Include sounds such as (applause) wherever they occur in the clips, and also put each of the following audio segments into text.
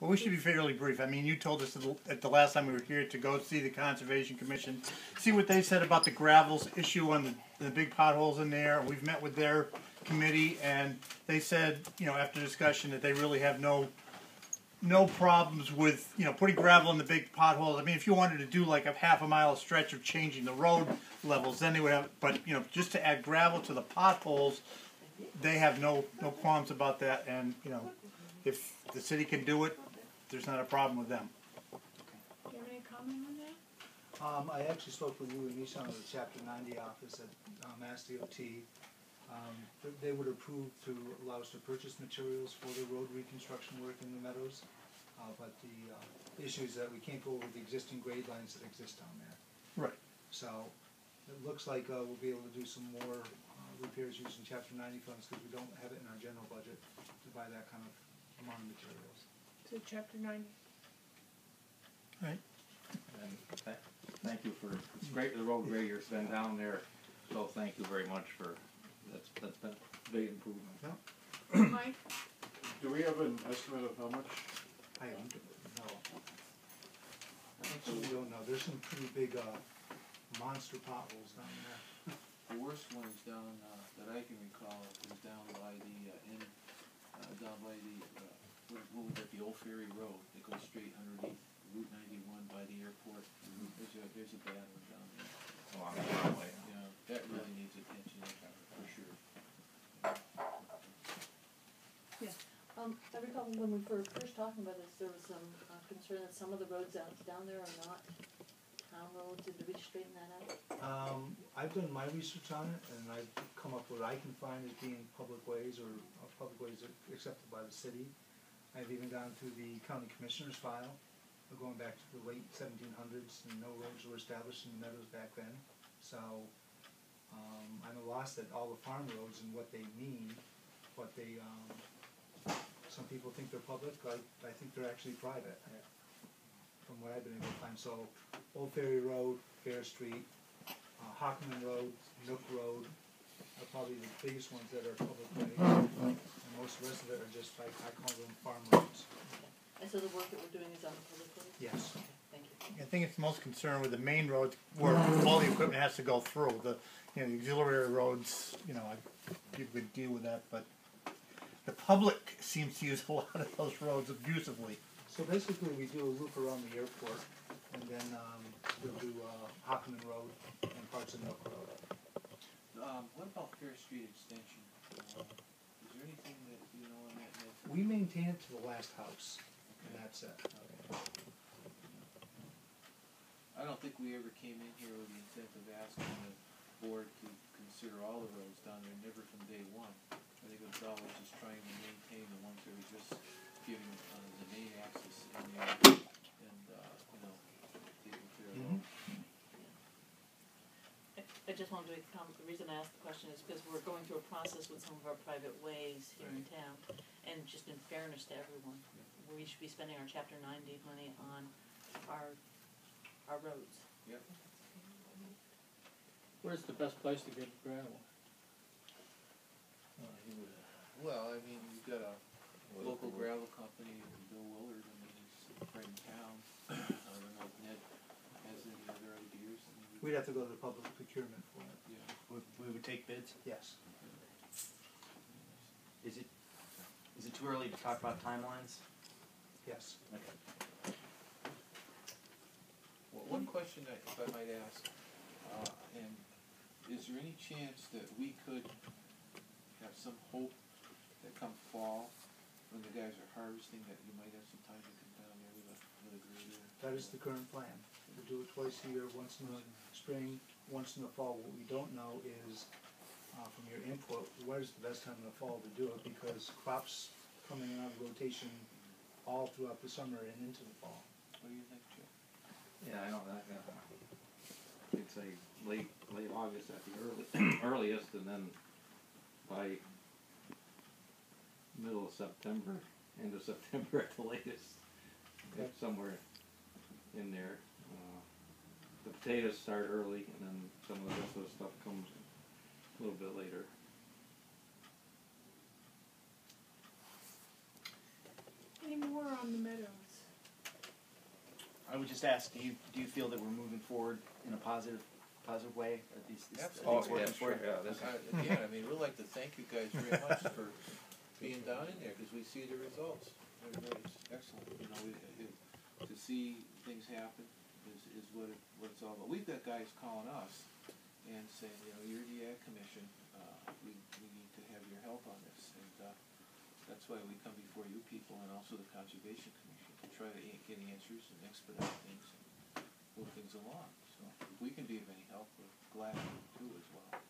Well, we should be fairly brief. I mean, you told us at the, last time we were here to go see the Conservation Commission, see what they said about the gravels issue on the, the big potholes in there. We've met with their committee and they said, you know, after discussion that they really have no, no problems with, you know, putting gravel in the big potholes. I mean, if you wanted to do like a half a mile stretch of changing the road levels, then they would have, but, you know, just to add gravel to the potholes, they have no, no qualms about that and, you know, if the city can do it, there's not a problem with them. Do you have any comment on that? Um, I actually spoke with Louis Nissan of the chapter ninety office at, um, Mass DOT. Um, th- they would approve to allow us to purchase materials for the road reconstruction work in the meadows. Uh, but the, uh, issue is that we can't go over the existing grade lines that exist down there. Right. So, it looks like, uh, we'll be able to do some more, uh, repairs using chapter ninety funds, cause we don't have it in our general budget to buy that kind of amount of materials. To chapter ninety? Right. And tha- thank you for, it's great the road grader's been down there, so thank you very much for, that's, that's been a big improvement. Yeah. Mike? Do we have an estimate of how much? I don't know. Actually, we don't know, there's some pretty big, uh, monster potholes down there. The worst one is down, uh, that I can recall, is down by the, uh, in, uh, down by the, uh, what, what was that, the old ferry road, that goes straight underneath Route ninety-one by the airport. There's a, there's a bad one down there, Along that way. yeah, that really needs attention, for sure. Um, I recall when we were first talking about this, there was some uh, concern that some of the roads out, down there are not town roads, did we straighten that out? Um, I've done my research on it, and I've come up with what I can find as being public ways or uh, public ways accepted by the city. I've even gone through the county commissioner's file, going back to the late seventeen hundreds, and no roads were established in the meadows back then. So, um, I'm a loss at all the farm roads and what they mean, but they, um, some people think they're public, I, I think they're actually private. From what I've been able to find, so Old Ferry Road, Fair Street, uh, Hockanum Road, Nook Road are probably the biggest ones that are public ways. And most of the rest of it are just like, I call them farm roads. And so the work that we're doing is on the public roads? Yes. Okay, thank you. I think it's most concerned with the main roads where all the equipment has to go through. The, you know, the auxiliary roads, you know, I, people could deal with that, but the public seems to use a (laughs) lot of those roads abusively. So basically, we do a loop around the airport, and then, um, we'll do, uh, Hockanum Road and parts of Nook Road. Um, what about Fair Street Extension? Uh, Is there anything that, you know, on that, We maintain it to the last house, and that's it. I don't think we ever came in here with the intent of asking the board to consider all the roads down there, never from day one. I think it was always just trying to maintain the ones that were just giving, uh, the main access in there and, uh, you know, taking care of Mhm. those. I I just wanted to make a comment, the reason I asked the question is because we're going through a process with some of our private ways here in town. And just in fairness to everyone, we should be spending our chapter ninety money on our, our roads. Yep. Where's the best place to get gravel? Uh, well, I mean, you've got a local gravel company, Bill Willard, I mean, he's right in town. I don't know if Ned has any other ideas. I mean, We'd have to go to the public procurement for it, Yeah. We, we would take bids. yes. Is it, is it too early to talk about timelines? Yes. Okay. Well, one question that, if I might ask, uh, and is there any chance that we could have some hope that come fall, when the guys are harvesting, that you might have some time to come down there with a, with a grader? That is the current plan. We do it twice a year, once in the spring, once in the fall. What we don't know is, uh, from your input, what is the best time in the fall to do it? Because crops coming out of rotation all throughout the summer and into the fall. What do you think, Joe? Yeah, I know that, yeah. I'd say late, late August at the early, (clears throat) earliest, and then by middle of September, end of (laughs) September at the latest. Okay. Somewhere in there. The potatoes start early, and then some of the rest of the stuff comes a little bit later. Any more on the meadows? I would just ask, do you, do you feel that we're moving forward in a positive, positive way? Are these, is- are things Oh, Absolutely. yeah, sure, you? yeah, this, Uh, Again, I mean, we'd like to thank you guys very much (laughs) for being down in there, cause we see the results. It really excellent, you know, we, it, to see things happen is, is what it, what it's all about. We've got guys calling us and saying, you know, you're the Ag Commission, uh, we, we need to have your help on this, and, uh, that's why we come before you people and also the Conservation Commission to try to get answers and expedite things and move things along. So if we can be of any help, we're glad to do as well.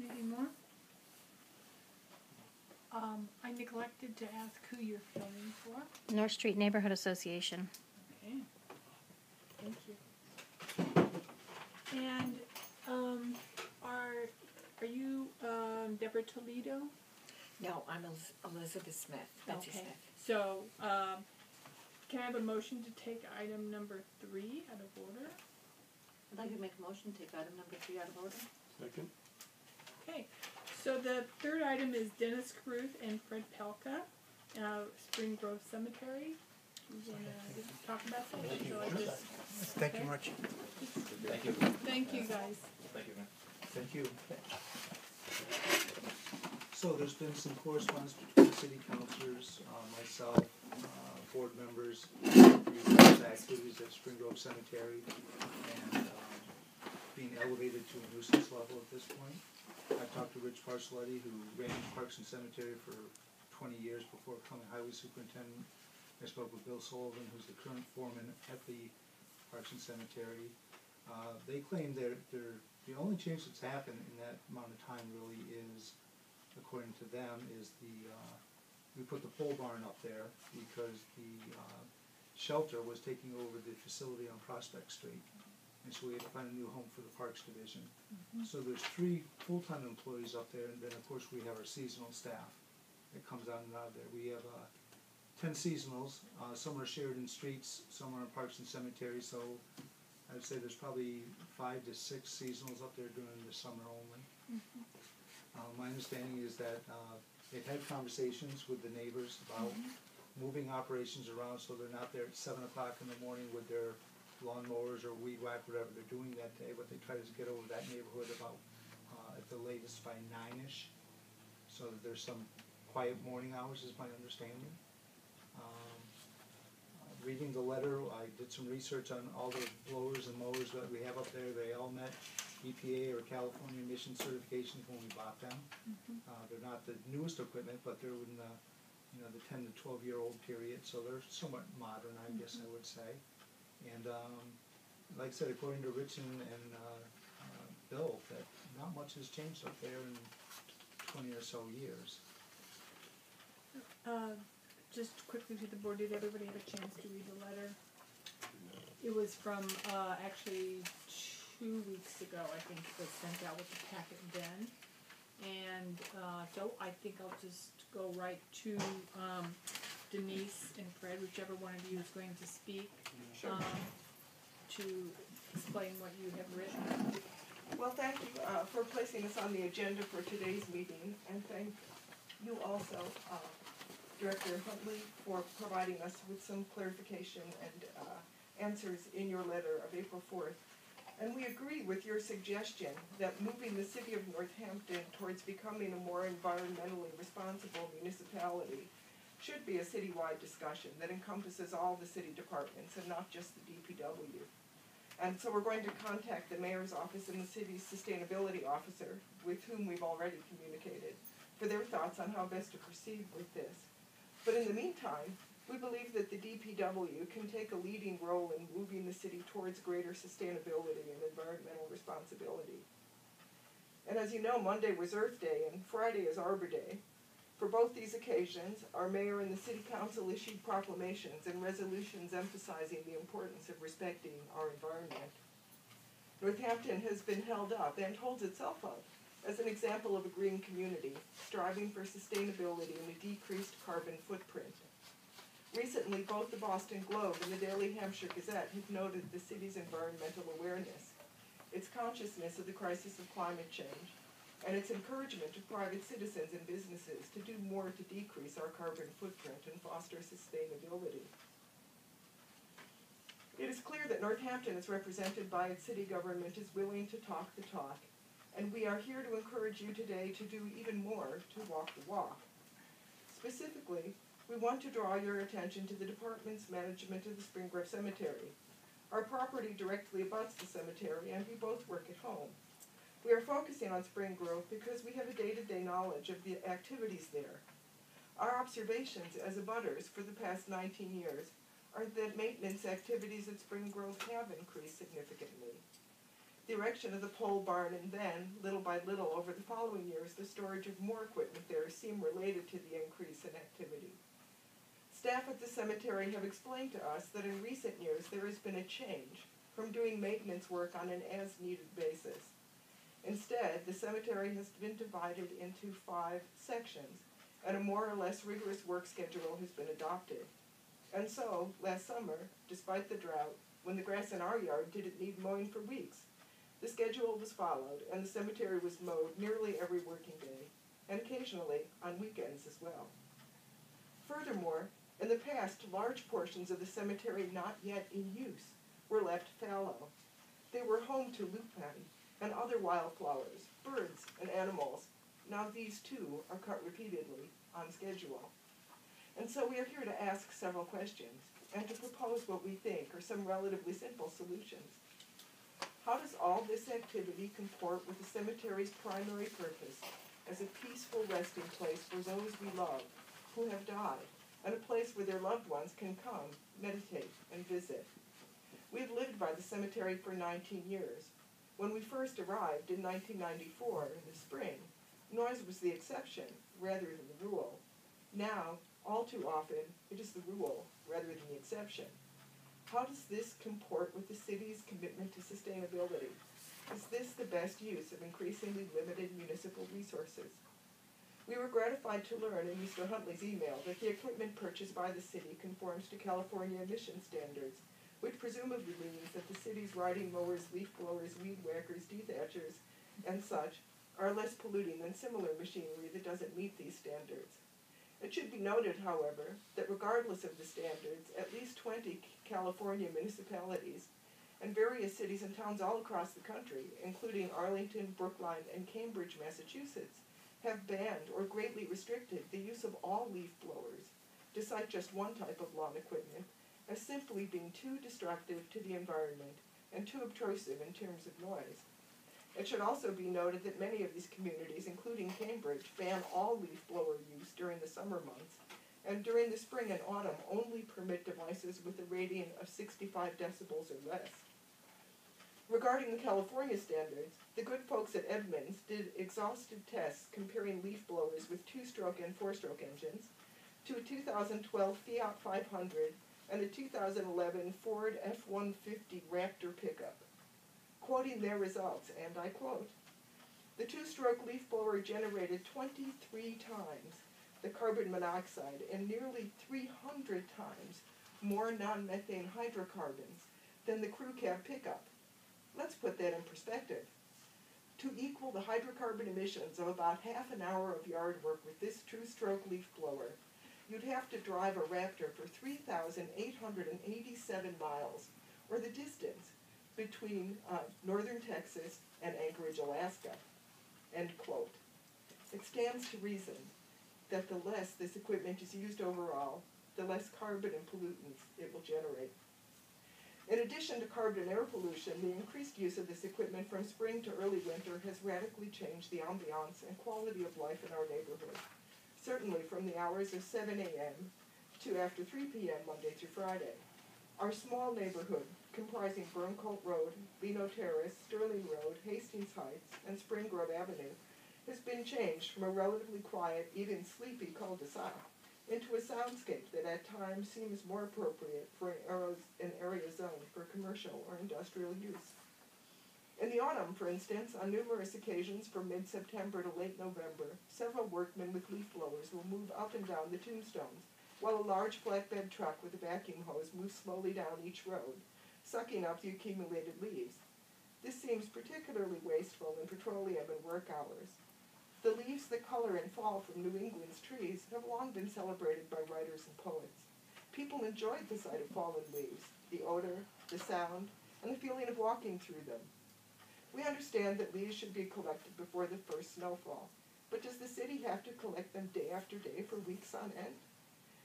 Anything more? Um, I neglected to ask who you're filling for. North Street Neighborhood Association. Okay. Thank you. And, um, are, are you, um, Deborah Toledo? No, I'm Eliz- Elizabeth Smith, Betsy Okay. Smith. So, um, can I have a motion to take item number three out of order? I'd like to make a motion, to take item number three out of order. Second? Okay, so the third item is Denise Caruth and Fred Pelka, uh, Spring Grove Cemetery. You just talk about that, or shall I just? Thank you okay? much. thank you, Thank you, guys. thank you, man. Thank you. So there's been some correspondence between city councilors, uh, myself, uh, board members, regarding activities at Spring Grove Cemetery, and, um, being elevated to a nuisance level at this point. I talked to Rich Parasiliti, who ran Parks and Cemetery for twenty years before becoming highway superintendent. I spoke with Bill Sullivan, who's the current foreman at the Parks and Cemetery. Uh, they claim that they're, the only change that's happened in that amount of time really is, according to them, is the uh, we put the pole barn up there because the uh, shelter was taking over the facility on Prospect Street. And so we had to find a new home for the Parks Division. Mm -hmm. So there's three full-time employees up there, and then of course we have our seasonal staff that comes out and out of there. We have a 10 seasonals. Uh, some are shared in streets, some are in parks and cemeteries, so I'd say there's probably five to six seasonals up there during the summer only. Mm -hmm. uh, my understanding is that uh, they've had conversations with the neighbors about mm -hmm. moving operations around so they're not there at 7 o'clock in the morning with their lawnmowers or weed whack, whatever they're doing that day. What they try to get over that neighborhood about uh, at the latest by 9 ish so that there's some quiet morning hours, is my understanding. Reading the letter, I did some research on all the blowers and mowers that we have up there, they all met EPA or California emission certifications when we bought them. Uh, they're not the newest equipment, but they're in the, you know, the ten to twelve year old period, so they're somewhat modern, I guess I would say. And, um, like I said, according to Rich and, and, uh, uh, Bill, that not much has changed up there in twenty or so years. Uh, just quickly to the board, did everybody have a chance to read the letter? It was from, uh, actually two weeks ago, I think, it was sent out with the packet then. And, uh, so I think I'll just go right to, um, Denise and Fred, whichever one of you is going to speak. Um, to explain what you have written. Well, thank you uh, for placing this on the agenda for today's meeting, and thank you also, uh, Director Huntley, for providing us with some clarification and uh, answers in your letter of April fourth. And we agree with your suggestion that moving the city of Northampton towards becoming a more environmentally responsible municipality should be a citywide discussion that encompasses all the city departments and not just the DPW. And so we're going to contact the mayor's office and the city's sustainability officer, with whom we've already communicated, for their thoughts on how best to proceed with this. But in the meantime, we believe that the DPW can take a leading role in moving the city towards greater sustainability and environmental responsibility. And as you know, Monday was Earth Day and Friday is Arbor Day. For both these occasions, our mayor and the city council issued proclamations and resolutions emphasizing the importance of respecting our environment. Northampton has been held up and holds itself up as an example of a green community, striving for sustainability and a decreased carbon footprint. Recently, both the Boston Globe and the Daily Hampshire Gazette have noted the city's environmental awareness, its consciousness of the crisis of climate change, and its encouragement to private citizens and businesses to do more to decrease our carbon footprint and foster sustainability. It is clear that Northampton is represented by its city government is willing to talk the talk, and we are here to encourage you today to do even more to walk the walk. Specifically, we want to draw your attention to the department's management of the Spring Grove Cemetery. Our property directly abuts the cemetery, and we both work at home. We are focusing on Spring Grove because we have a day-to-day knowledge of the activities there. Our observations as abutters for the past nineteen years are that maintenance activities at Spring Grove have increased significantly. The erection of the pole barn and then, little by little, over the following years, the storage of more equipment there seem related to the increase in activity. Staff at the cemetery have explained to us that in recent years there has been a change from doing maintenance work on an as-needed basis. Instead, the cemetery has been divided into five sections, and a more or less rigorous work schedule has been adopted. And so, last summer, despite the drought, when the grass in our yard didn't need mowing for weeks, the schedule was followed, and the cemetery was mowed nearly every working day, and occasionally on weekends as well. Furthermore, in the past, large portions of the cemetery not yet in use were left fallow. They were home to lupine and other wildflowers, birds, and animals. Now these too are cut repeatedly on schedule. And so we are here to ask several questions and to propose what we think are some relatively simple solutions. How does all this activity comport with the cemetery's primary purpose as a peaceful resting place for those we love who have died and a place where their loved ones can come, meditate, and visit? We have lived by the cemetery for 19 years. When we first arrived in 1994 in the spring, noise was the exception rather than the rule. Now, all too often, it is the rule rather than the exception. How does this comport with the city's commitment to sustainability? Is this the best use of increasingly limited municipal resources? We were gratified to learn in Mr. Huntley's email that the equipment purchased by the city conforms to California emission standards, which presumably means that the city's riding mowers, leaf blowers, weed whackers, dethatchers, and such are less polluting than similar machinery that doesn't meet these standards. It should be noted, however, that regardless of the standards, at least 20 California municipalities and various cities and towns all across the country, including Arlington, Brookline, and Cambridge, Massachusetts, have banned or greatly restricted the use of all leaf blowers, to cite just one type of lawn equipment, as simply being too destructive to the environment and too obtrusive in terms of noise. It should also be noted that many of these communities, including Cambridge, ban all leaf blower use during the summer months, and during the spring and autumn only permit devices with a rating of 65 decibels or less. Regarding the California standards, the good folks at Edmunds did exhaustive tests comparing leaf blowers with two-stroke and four-stroke engines to a 2012 Fiat 500 and a 2011 Ford F-150 Raptor pickup quoting their results, and I quote, the two-stroke leaf blower generated 23 times the carbon monoxide and nearly 300 times more non-methane hydrocarbons than the crew cab pickup. Let's put that in perspective. To equal the hydrocarbon emissions of about half an hour of yard work with this two-stroke leaf blower, you'd have to drive a Raptor for 3,887 miles, or the distance between uh, northern Texas and Anchorage, Alaska. End quote. It stands to reason that the less this equipment is used overall, the less carbon and pollutants it will generate. In addition to carbon and air pollution, the increased use of this equipment from spring to early winter has radically changed the ambiance and quality of life in our neighborhood. Certainly from the hours of 7 a.m. to after 3 p.m. Monday through Friday. Our small neighborhood comprising Burncoat Road, Lino Terrace, Sterling Road, Hastings Heights, and Spring Grove Avenue, has been changed from a relatively quiet, even sleepy cul-de-sac into a soundscape that at times seems more appropriate for an area zoned for commercial or industrial use. In the autumn, for instance, on numerous occasions from mid-September to late November, several workmen with leaf blowers will move up and down the tombstones, while a large flatbed truck with a vacuum hose moves slowly down each road, sucking up the accumulated leaves. This seems particularly wasteful in petroleum and work hours. The leaves that color and fall from New England's trees have long been celebrated by writers and poets. People enjoyed the sight of fallen leaves, the odor, the sound, and the feeling of walking through them. We understand that leaves should be collected before the first snowfall, but does the city have to collect them day after day for weeks on end?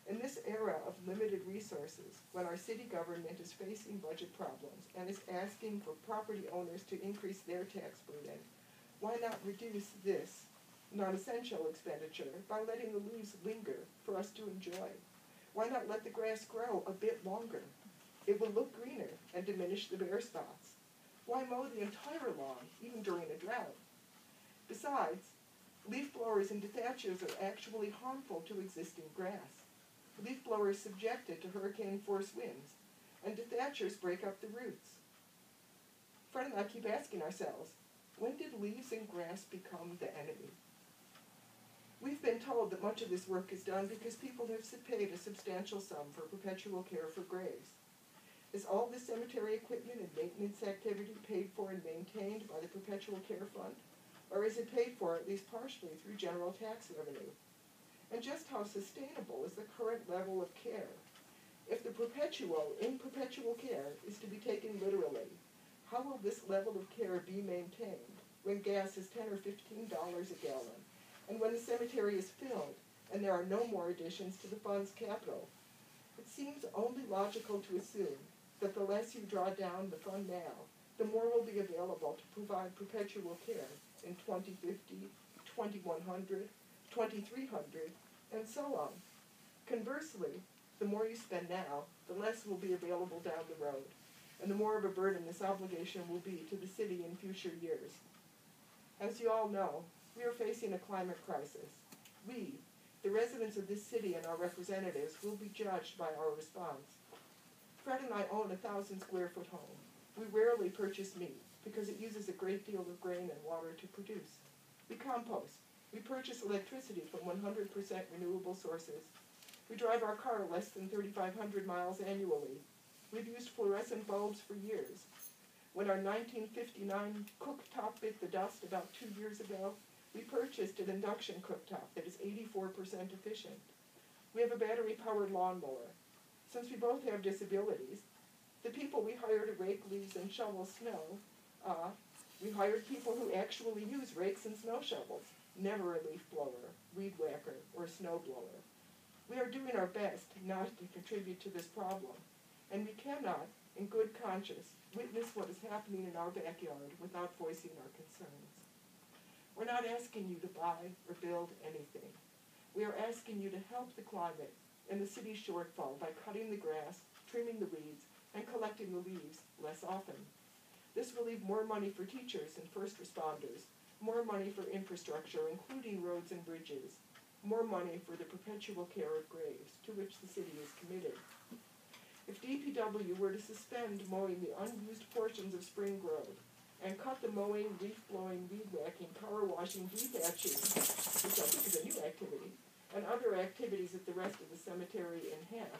In this era of limited resources, when our city government is facing budget problems and is asking for property owners to increase their tax burden, why not reduce this non-essential expenditure by letting the leaves linger for us to enjoy? Why not let the grass grow a bit longer? It will look greener and diminish the bare spots. Why mow the entire lawn, even during a drought? Besides, leaf blowers and dethatchers are actually harmful to existing grass. Leaf blowers subject it to hurricane force winds, and dethatchers break up the roots. Fred and I keep asking ourselves, when did leaves and grass become the enemy? We've been told that much of this work is done because people have paid a substantial sum for perpetual care for graves. Is all this cemetery equipment and maintenance activity paid for and maintained by the perpetual care fund? Or is it paid for at least partially through general tax revenue? And just how sustainable is the current level of care? If the perpetual in perpetual care is to be taken literally, how will this level of care be maintained when gas is ten or fifteen dollars a gallon, and when the cemetery is filled and there are no more additions to the fund's capital? It seems only logical to assume that the less you draw down the fund now, the more will be available to provide perpetual care in 2050, 2100, 2300, and so on. Conversely, the more you spend now, the less will be available down the road, and the more of a burden this obligation will be to the city in future years. As you all know, we are facing a climate crisis. We, the residents of this city and our representatives, will be judged by our response. Fred and I own a thousand square foot home. We rarely purchase meat because it uses a great deal of grain and water to produce. We compost. We purchase electricity from 100% renewable sources. We drive our car less than 3,500 miles annually. We've used fluorescent bulbs for years. When our 1959 cooktop bit the dust about two years ago, we purchased an induction cooktop that is 84% efficient. We have a battery-powered lawnmower. Since we both have disabilities, the people we hire to rake leaves and shovel snow, uh, we hired people who actually use rakes and snow shovels, never a leaf blower, weed whacker, or snow blower. We are doing our best not to contribute to this problem, and we cannot, in good conscience, witness what is happening in our backyard without voicing our concerns. We're not asking you to buy or build anything. We are asking you to help the climate and the city's shortfall by cutting the grass, trimming the weeds, and collecting the leaves less often. This will leave more money for teachers and first responders, more money for infrastructure, including roads and bridges, more money for the perpetual care of graves, to which the city is committed. If DPW were to suspend mowing the unused portions of Spring Grove and cut the mowing, leaf blowing, weed whacking, power washing, dethatching, which I think is a new activity, and other activities at the rest of the cemetery in half,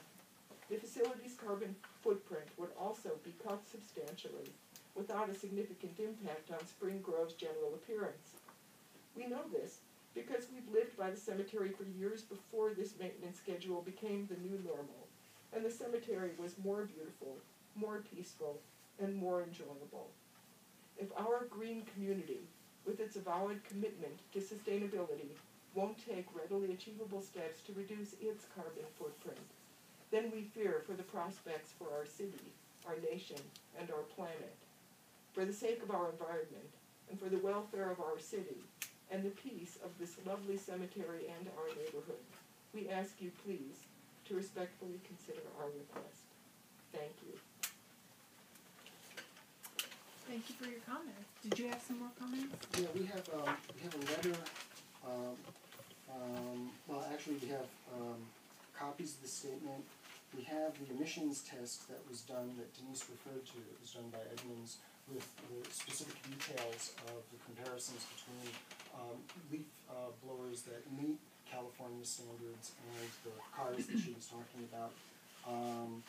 the facility's carbon footprint would also be cut substantially without a significant impact on Spring Grove's general appearance. We know this because we've lived by the cemetery for years before this maintenance schedule became the new normal, and the cemetery was more beautiful, more peaceful, and more enjoyable. If our green community, with its avowed commitment to sustainability, won't take readily achievable steps to reduce its carbon footprint, then we fear for the prospects for our city, our nation, and our planet. For the sake of our environment, and for the welfare of our city, and the peace of this lovely cemetery and our neighborhood, we ask you please to respectfully consider our request. Thank you. Thank you for your comments. Did you have some more comments? Yeah, we have, um, we have a letter, um, um, well, actually, we have, um, copies of the statement. We have the emissions test that was done, that Denise referred to, it was done by Edmunds with the specific details of the comparisons between, um, leaf, uh, blowers that meet California standards and the cars that she was talking about. Um,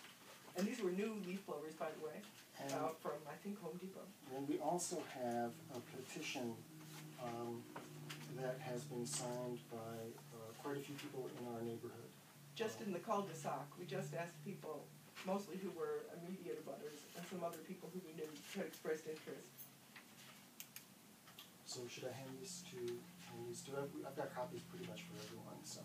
And these were new leaf blowers, by the way, and out from, I think, Home Depot. And we also have a petition um, that has been signed by uh, quite a few people in our neighborhood. Just in the cul-de-sac, we just asked people mostly who were immediate abutters, and some other people who we knew had expressed interest. So should I hand these to, hand these to, I've, I've got copies pretty much for everyone, so.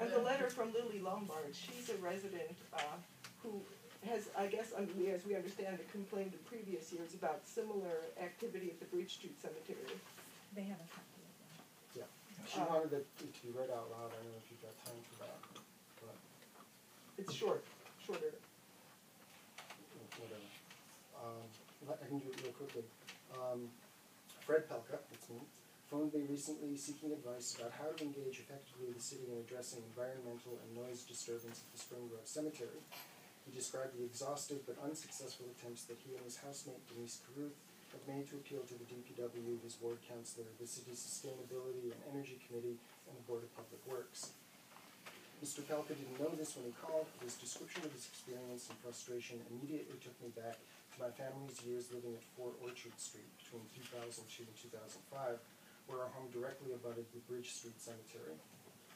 And the letter from Lily Lombard, she's a resident, uh, who has, I guess, under we, as we understand it, complained in previous years about similar activity at the Bridge Street Cemetery. They have a copy of that. Yeah, she Uh, wanted it to be read out loud, I don't know if you've got time for that, but It's short, shorter. whatever. Um, I can do it real quickly. Um, Fred Pelka, that's me, phoned me recently seeking advice about how to engage effectively the city in addressing environmental and noise disturbance at the Spring Grove Cemetery. He described the exhaustive but unsuccessful attempts that he and his housemate Denise Caruth have made to appeal to the DPW, his ward councillor, the city's Sustainability and Energy Committee, and the Board of Public Works. Mr. Pelka didn't know this when he called, but his description of his experience and frustration immediately took me back to my family's years living at Fort Orchard Street between 2002 and 2005, where our home directly abutted the Bridge Street Cemetery.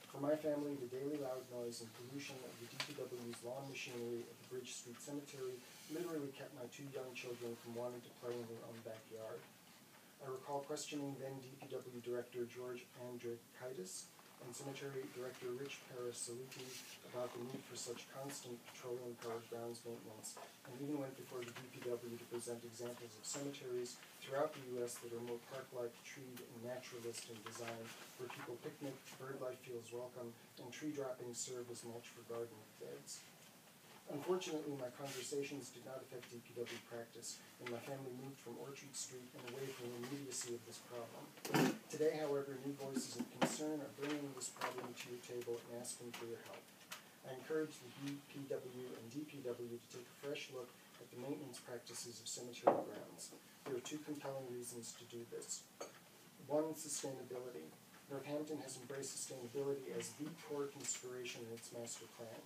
For my family, the daily loud noise and pollution of the DPW's lawn machinery at the Bridge Street Cemetery literally kept my two young children from wanting to play in their own backyard. I recall questioning then DPW Director George Andrikaitis and Cemetery Director Rich Parasiliti about the need for such constant petroleum-powered grounds maintenance, and even went before the DPW to present examples of cemeteries throughout the U.S. that are more park-like, treed, and naturalist in design, where people picnic, bird life feels welcome, and tree droppings serve as mulch for garden beds. Unfortunately, my conversations did not affect DPW practice, and my family moved from Orchard Street and away from the immediacy of this problem. Today, however, new voices of concern are bringing this problem to your table and asking for your help. I encourage the BPW and DPW to take a fresh look at the maintenance practices of cemetery grounds. There are two compelling reasons to do this. One, sustainability. Northampton has embraced sustainability as the core consideration in its master plan.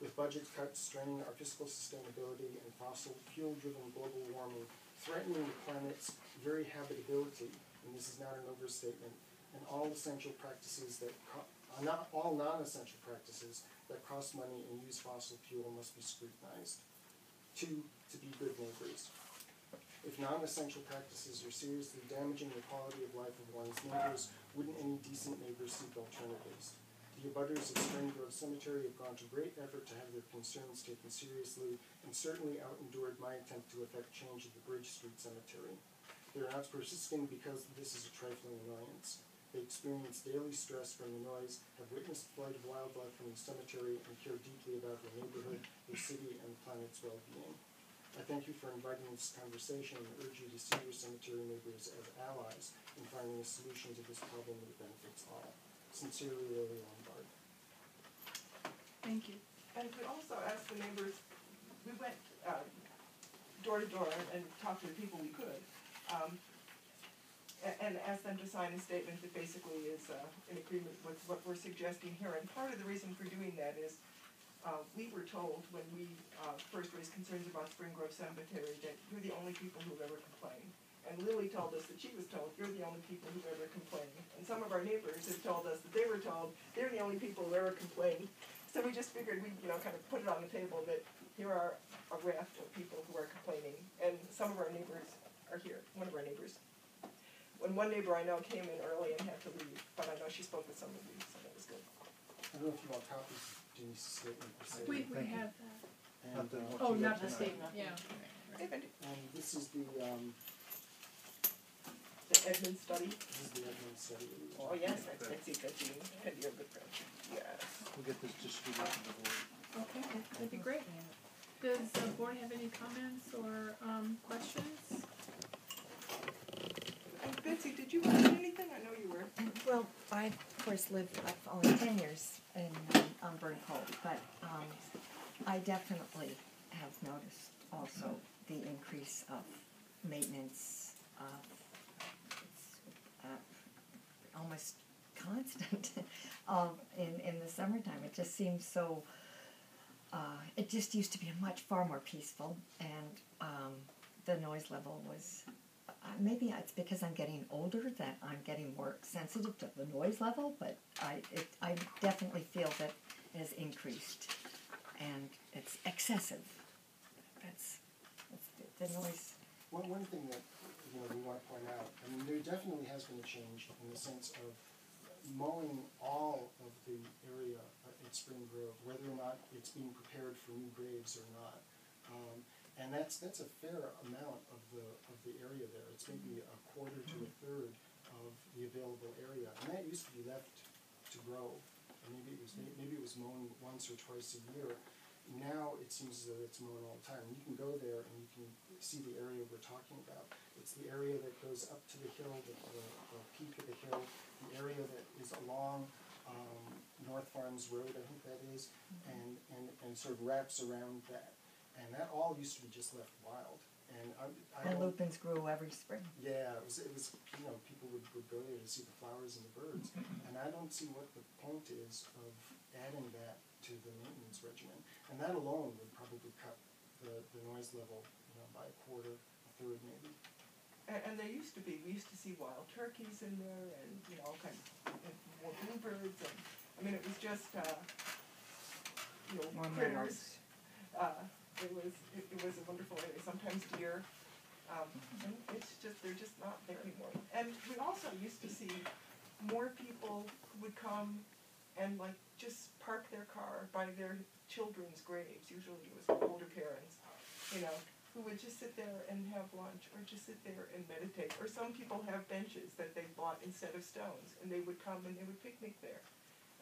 With budget cuts straining our fiscal sustainability and fossil fuel-driven global warming threatening the planet's very habitability, and this is not an overstatement, and all essential practices that uh, not all non-essential practices that cost money and use fossil fuel must be scrutinized. Two, to be good neighbors. If non-essential practices are seriously damaging the quality of life of one's neighbors, wouldn't any decent neighbors seek alternatives? The abutters of Spring Grove Cemetery have gone to great effort to have their concerns taken seriously and certainly out-endured my attempt to effect change at the Bridge Street Cemetery. They are not persisting because this is a trifling annoyance. They experience daily stress from the noise, have witnessed flight of wildlife from the cemetery, and care deeply about their neighborhood, their city, and the planet's well-being. I thank you for inviting this conversation and urge you to see your cemetery neighbors as allies in finding a solution to this problem that benefits all. Sincerely, Lily Lombard. Thank you. And could also ask the neighbors, we went, uh, door to door and talked to the people we could. Um, a- and asked them to sign a statement that basically is, uh, in agreement with what we're suggesting here. And part of the reason for doing that is, uh, we were told when we, uh, first raised concerns about Spring Grove Cemetery that you're the only people who've ever complained. And Lily told us that she was told, you're the only people who've ever complained. And some of our neighbors have told us that they were told, they're the only people who've ever complained. So we just figured we'd, you know, kind of put it on the table that here are a raft of people who are complaining. And some of our neighbors are here, one of our neighbors. When one neighbor I know came in early and had to leave, but I know she spoke with some of you, so that was good. I don't know if you want copies of Denise's statement. We, we Thank you. have that. And, Not the- uh, Oh, you not the tonight. statement, yeah. and this is the, um, The Edmund study. this is the Edmund study. that we were Oh, talking yes, about. that's Betsy, Betsy, and your good friend. Yes. We'll get this distributed to the board. Okay, that- that'd be great. Does the board have any comments or, um, questions? And Betsy, did you find anything? I know you were. Well, I, of course, lived like only ten years in, um, on Burn Cove, but, um, I definitely have noticed also the increase of maintenance of, it's, uh, almost (laughs) constant, um, in, in the summertime. It just seems so, uh, it just used to be much far more peaceful and, um, the noise level was uh, maybe it's because I'm getting older that I'm getting more sensitive to the noise level, but I it, I definitely feel that it has increased. and it's excessive. That's, that's the, the noise. One, one thing that, you know, we wanna point out, I mean, there definitely has been a change in the sense of mowing all of the area at Spring Grove, whether or not it's being prepared for new graves or not. Um, and that's, that's a fair amount of the, of the area there, it's maybe a quarter to a third of the available area, and that used to be left to grow. And maybe it was, maybe it was mown once or twice a year, now it seems as though it's mown all the time. You can go there and you can see the area we're talking about. It's the area that goes up to the hill, the, the, the peak of the hill, the area that is along um, North Farms Road, I think that is, and, and, and sort of wraps around that. And that all used to be just left wild. And I, I And don't- lupins grew every spring. yeah, it was, it was, you know, people would, would go there to see the flowers and the birds. And I don't see what the point is of adding that to the maintenance regimen. And that alone would probably cut the, the noise level, you know, by a quarter, a third maybe. And, and there used to be, we used to see wild turkeys in there and, you know, all kinds, and more bluebirds and, I mean, it was just, uh, you know, More critters. Uh, it was, it, it was a wonderful area, sometimes deer. Um, and it's just, they're just not there anymore. And we also used to see more people who would come and like just park their car by their children's graves, usually it was older parents, you know, who would just sit there and have lunch or just sit there and meditate. Or some people have benches that they bought instead of stones and they would come and they would picnic there.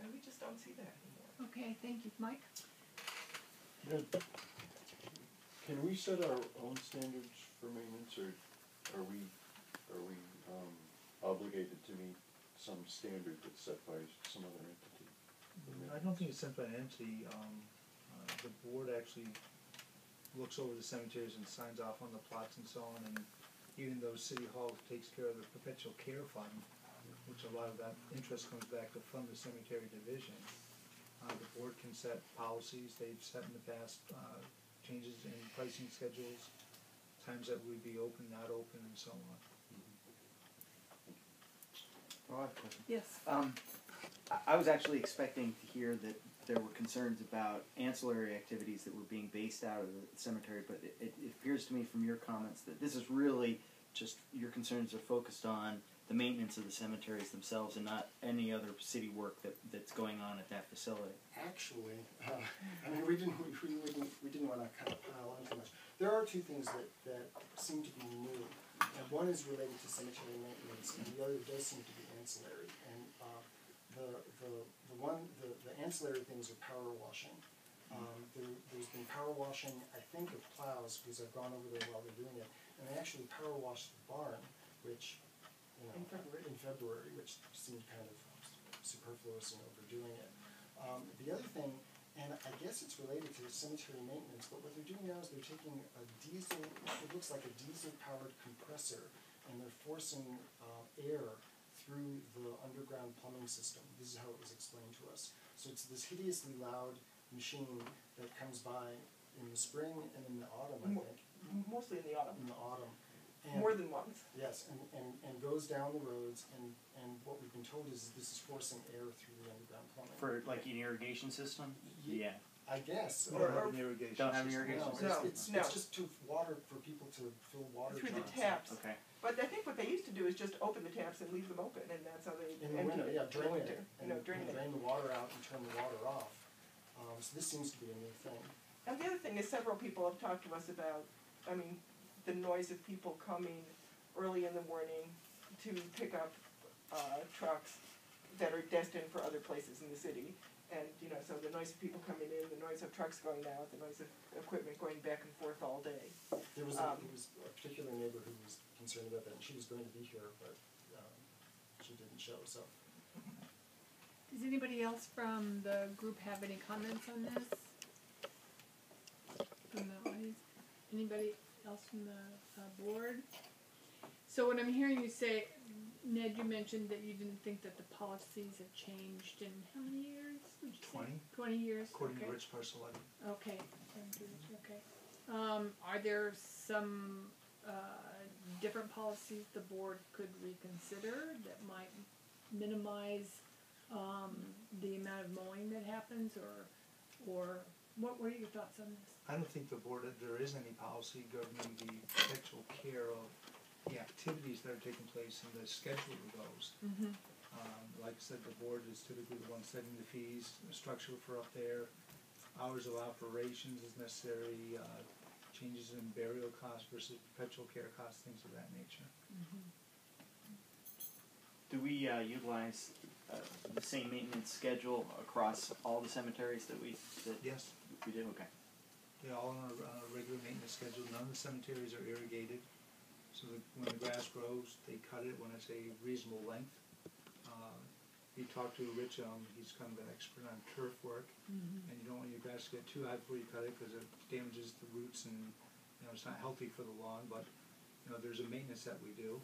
And we just don't see that anymore. Okay, thank you. Mike? Can we set our own standards for maintenance, or are we, are we, um, obligated to meet some standard that's set by some other entity? I don't think it's sent by an entity, um, uh, the board actually looks over the cemeteries and signs off on the plots and so on, and even though City Hall takes care of the perpetual care fund, which a lot of that interest comes back to fund the cemetery division, uh, the board can set policies, they've set in the past, uh, changes in pricing schedules, times that we'd be open, not open, and so on. I have question. Yes. Um, I, was actually expecting to hear that there were concerns about ancillary activities that were being based out of the cemetery, but it, it, appears to me from your comments that this is really just your concerns are focused on the maintenance of the cemeteries themselves and not any other city work that, that's going on at that facility. Actually, uh, I mean, we didn't, we, we didn't, we didn't wanna kind of pile on too much. There are two things that, that seem to be new, and one is related to cemetery maintenance, and the other does seem to be ancillary. The, the, the one, the, the ancillary things are power washing. Um, there, there's been power washing, I think of plows, because I've gone over there while they're doing it, and they actually power washed the barn, which, you know. In February. In February, which seemed kind of superfluous and overdoing it. Um, the other thing, and I guess it's related to cemetery maintenance, but what they're doing now is they're taking a diesel, it looks like a diesel powered compressor, and they're forcing, uh, air through the underground plumbing system. This is how it was explained to us. So it's this hideously loud machine that comes by in the spring and in the autumn, I Mo- think, Mostly in the autumn, in the autumn. And- more than once. Yes, and, and, and goes down the roads, and, and what we've been told is this is forcing air through the underground plumbing. For like an irrigation system? Ye- Yeah. I guess. We Or- don't have or- an irrigation Don't have an system. irrigation No, system? it's, it's, No. it's just to water, for people to fill water Through the taps. Okay. But I think what they used to do is just open the taps and leave them open, and that's how they In the winter, yeah, drain winter. it, You know, drain it. drain the water out and turn the water off. Um, so this seems to be a new thing. And the other thing is several people have talked to us about, I mean, the noise of people coming early in the morning to pick up, uh, trucks that are destined for other places in the city. And, you know, so the noise of people coming in, the noise of trucks going out, the noise of equipment going back and forth all day. There was, a, Um, there was a particular neighbor who was concerned about that, and she was going to be here, but, um, she didn't show, so. Does anybody else from the group have any comments on this? From the audience? Anybody else from the, uh, board? So what I'm hearing you say, Ned, you mentioned that you didn't think that the policies have changed in how many years? would you say? Twenty, Twenty years, according to okay. Rich Parasiliti. Okay, thank you, okay. Um, are there some, uh, different policies the board could reconsider that might minimize, um, the amount of mowing that happens or, or what, were your thoughts on this? I don't think the board, there is any policy governing the actual care of the activities that are taking place and the schedule of those. Mm-hmm. Um, like I said, the board is typically the one setting the fees, the structure for up there, hours of operations is necessary, uh, changes in burial costs versus perpetual care costs, things of that nature. Do we uh, utilize uh, the same maintenance schedule across all the cemeteries that we that Yes, we do? Okay. they all on a, on a regular maintenance schedule, none of the cemeteries are irrigated. So when the grass grows, they cut it when it's a reasonable length. You talk to Rich, um, he's kind of an expert on turf work, Mm-hmm. and you don't want your grass to get too high before you cut it, cause it damages the roots and, you know, it's not healthy for the lawn, but, you know, there's a maintenance that we do,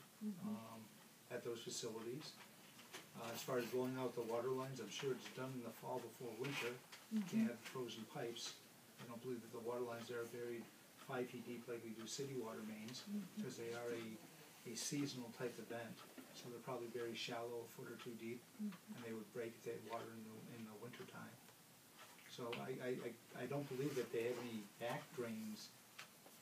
um, at those facilities. Uh, as far as blowing out the water lines, I'm sure it's done in the fall before winter, you can't have frozen pipes. I don't believe that the water lines there are buried five feet deep like we do city water mains, because they are a, a seasonal type event. So they're probably very shallow, a foot or two deep, and they would break if they had water in the, in the wintertime. So I, I, I, I don't believe that they have any back drains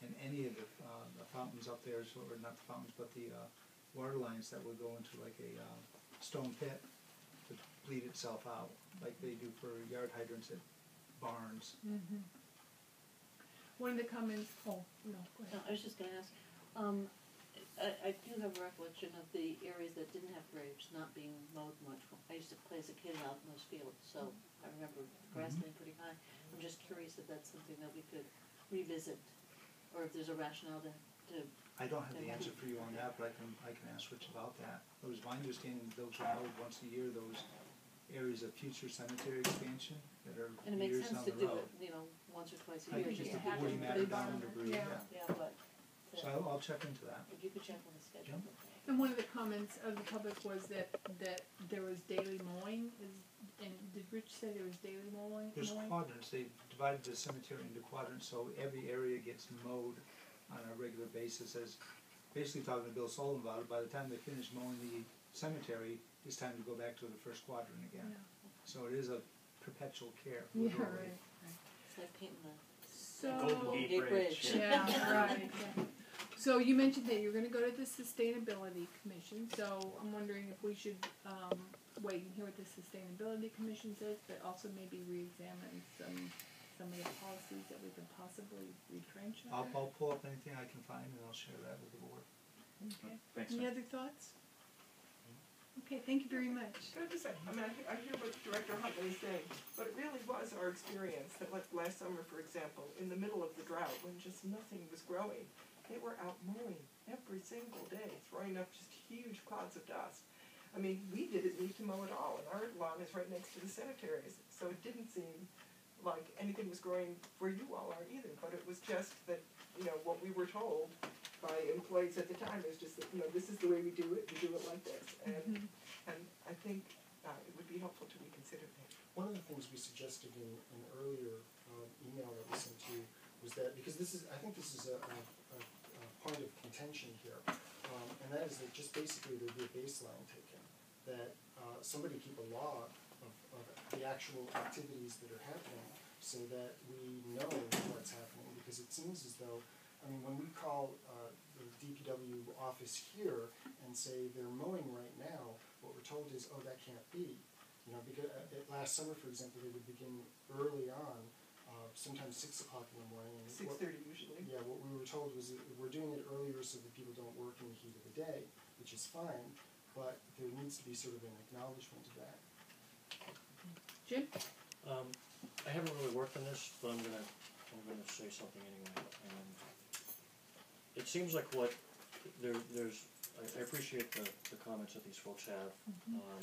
in any of the, uh, the fountains up there, so, or not the fountains, but the, uh, water lines that would go into like a, uh, stone pit to bleed itself out, like they do for yard hydrants at barns. Mm-hmm. One of the comments, oh, no, go No, ahead. I was just gonna ask, um, I, I do have a recollection of the areas that didn't have graves not being mowed much. I used to play as a kid out in those fields, so I remember the grass Mhm. being pretty high. I'm just curious if that's something that we could revisit, or if there's a rationale to, to, I don't have the answer for you on that, but I can, I can ask Rich about that. It was my understanding that those are mowed once a year, those areas of future cemetery expansion that are and it makes years sense down to the do road. it, you know, once or twice a year, just just a to have matter the down in environment. debris, Yeah. yeah. Yeah, but, So I'll, I'll check into that. if you could check on the schedule. And one of the comments of the public was that, that there was daily mowing, is, and did Rich say there was daily mowing? There's mowing? quadrants, they divided the cemetery into quadrants, so every area gets mowed on a regular basis as, basically talking to Bill Sullivan about it, by the time they finish mowing the cemetery, it's time to go back to the first quadrant again. Yeah. So it is a perpetual care. Yeah, literally. right, right. It's like painting the So. Golden Gate Gate Bridge. Bridge. Yeah, (laughs) right, yeah. So you mentioned that you're gonna go to the Sustainability Commission, so I'm wondering if we should, um, wait and hear what the Sustainability Commission says, but also maybe reexamine some, some of the policies that we could possibly retrench I'll. I'll pull up anything I can find and I'll share that with the board. Okay. Thanks. Any Mike. other thoughts? Okay, thank you very much. Can I just say, I mean, I, I hear what Director Huntley is saying, but it really was our experience that like last summer, for example, in the middle of the drought, when just nothing was growing, they were out mowing every single day, throwing up just huge clouds of dust. I mean, we didn't need to mow at all, and our lawn is right next to the cemeteries, so it didn't seem like anything was growing where you all are either, but it was just that, you know, what we were told by employees at the time is just that, you know, this is the way we do it, we do it like this, and Mhm. and I think uh, it would be helpful to reconsider that. One of the things we suggested in an earlier um, email that we sent to you was that, because this is, I think this is a, a, a, a point of contention here, um, and that is that just basically there be a baseline taken, that uh, somebody keep a log of, of the actual activities that are happening, so that we know what's happening, because it seems as though, I mean, when we call uh, the DPW office here and say they're mowing right now, what we're told is, oh, that can't be. You know, because uh, last summer, for example, they would begin early on, sometimes six o'clock in the morning. And Six what- thirty usually. Yeah, what we were told was that we're doing it earlier so that people don't work in the heat of the day, which is fine, but there needs to be sort of an acknowledgement of that. Jim? Um, I haven't really worked on this, but I'm gonna, I'm gonna say something anyway. Um, It seems like what, there, there's, I, I appreciate the, the comments that these folks have. Um,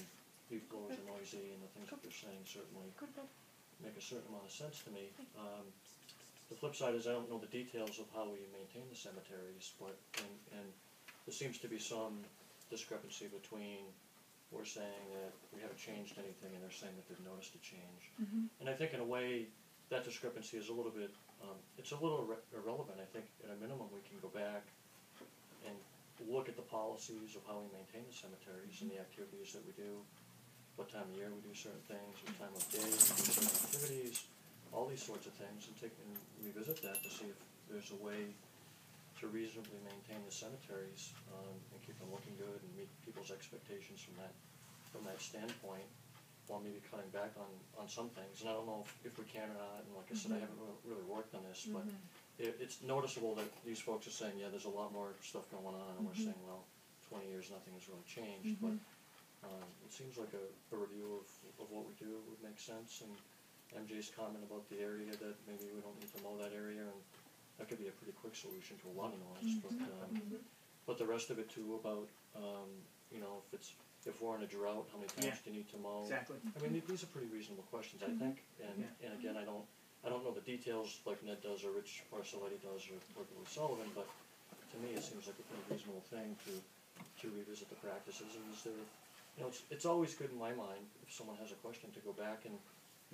leaf blowers are noisy and the things that they're saying certainly make a certain amount of sense to me. Um, the flip side is I don't know the details of how we maintain the cemeteries, but, and, and there seems to be some discrepancy between we're saying that we haven't changed anything and they're saying that they've noticed a change. Mm-hmm. And I think in a way, that discrepancy is a little bit, um, it's a little irre- irrelevant. I think at a minimum, we can go back and look at the policies of how we maintain the cemeteries and the activities that we do, what time of year we do certain things, what time of day we do certain activities, all these sorts of things and take and revisit that to see if there's a way to reasonably maintain the cemeteries, um, and keep them looking good and meet people's expectations from that, from that standpoint, while maybe cutting back on, on some things, and I don't know if, if we can or not, and like I said, I mm-hmm. haven't really, worked on this, but mm-hmm. it, it's noticeable that these folks are saying, yeah, there's a lot more stuff going on, and we're mm-hmm. saying, well, twenty years, nothing has really changed, but, um, it seems like a, a review of, of what we do would make sense, and MJ's comment about the area, that maybe we don't need to mow that area, and that could be a pretty quick solution to a lot of noise, but, um, but the rest of it too about, um, you know, if it's, if we're in a drought, how many times Yeah. do you need to mow? Exactly. I mean, these are pretty reasonable questions, I think, and, and again, I don't, I don't know the details like Ned does or Rich Parasiliti does or, or Billy Sullivan, but to me, it seems like a pretty reasonable thing to, to revisit the practices, and is there, you know, it's, it's always good in my mind, if someone has a question, to go back and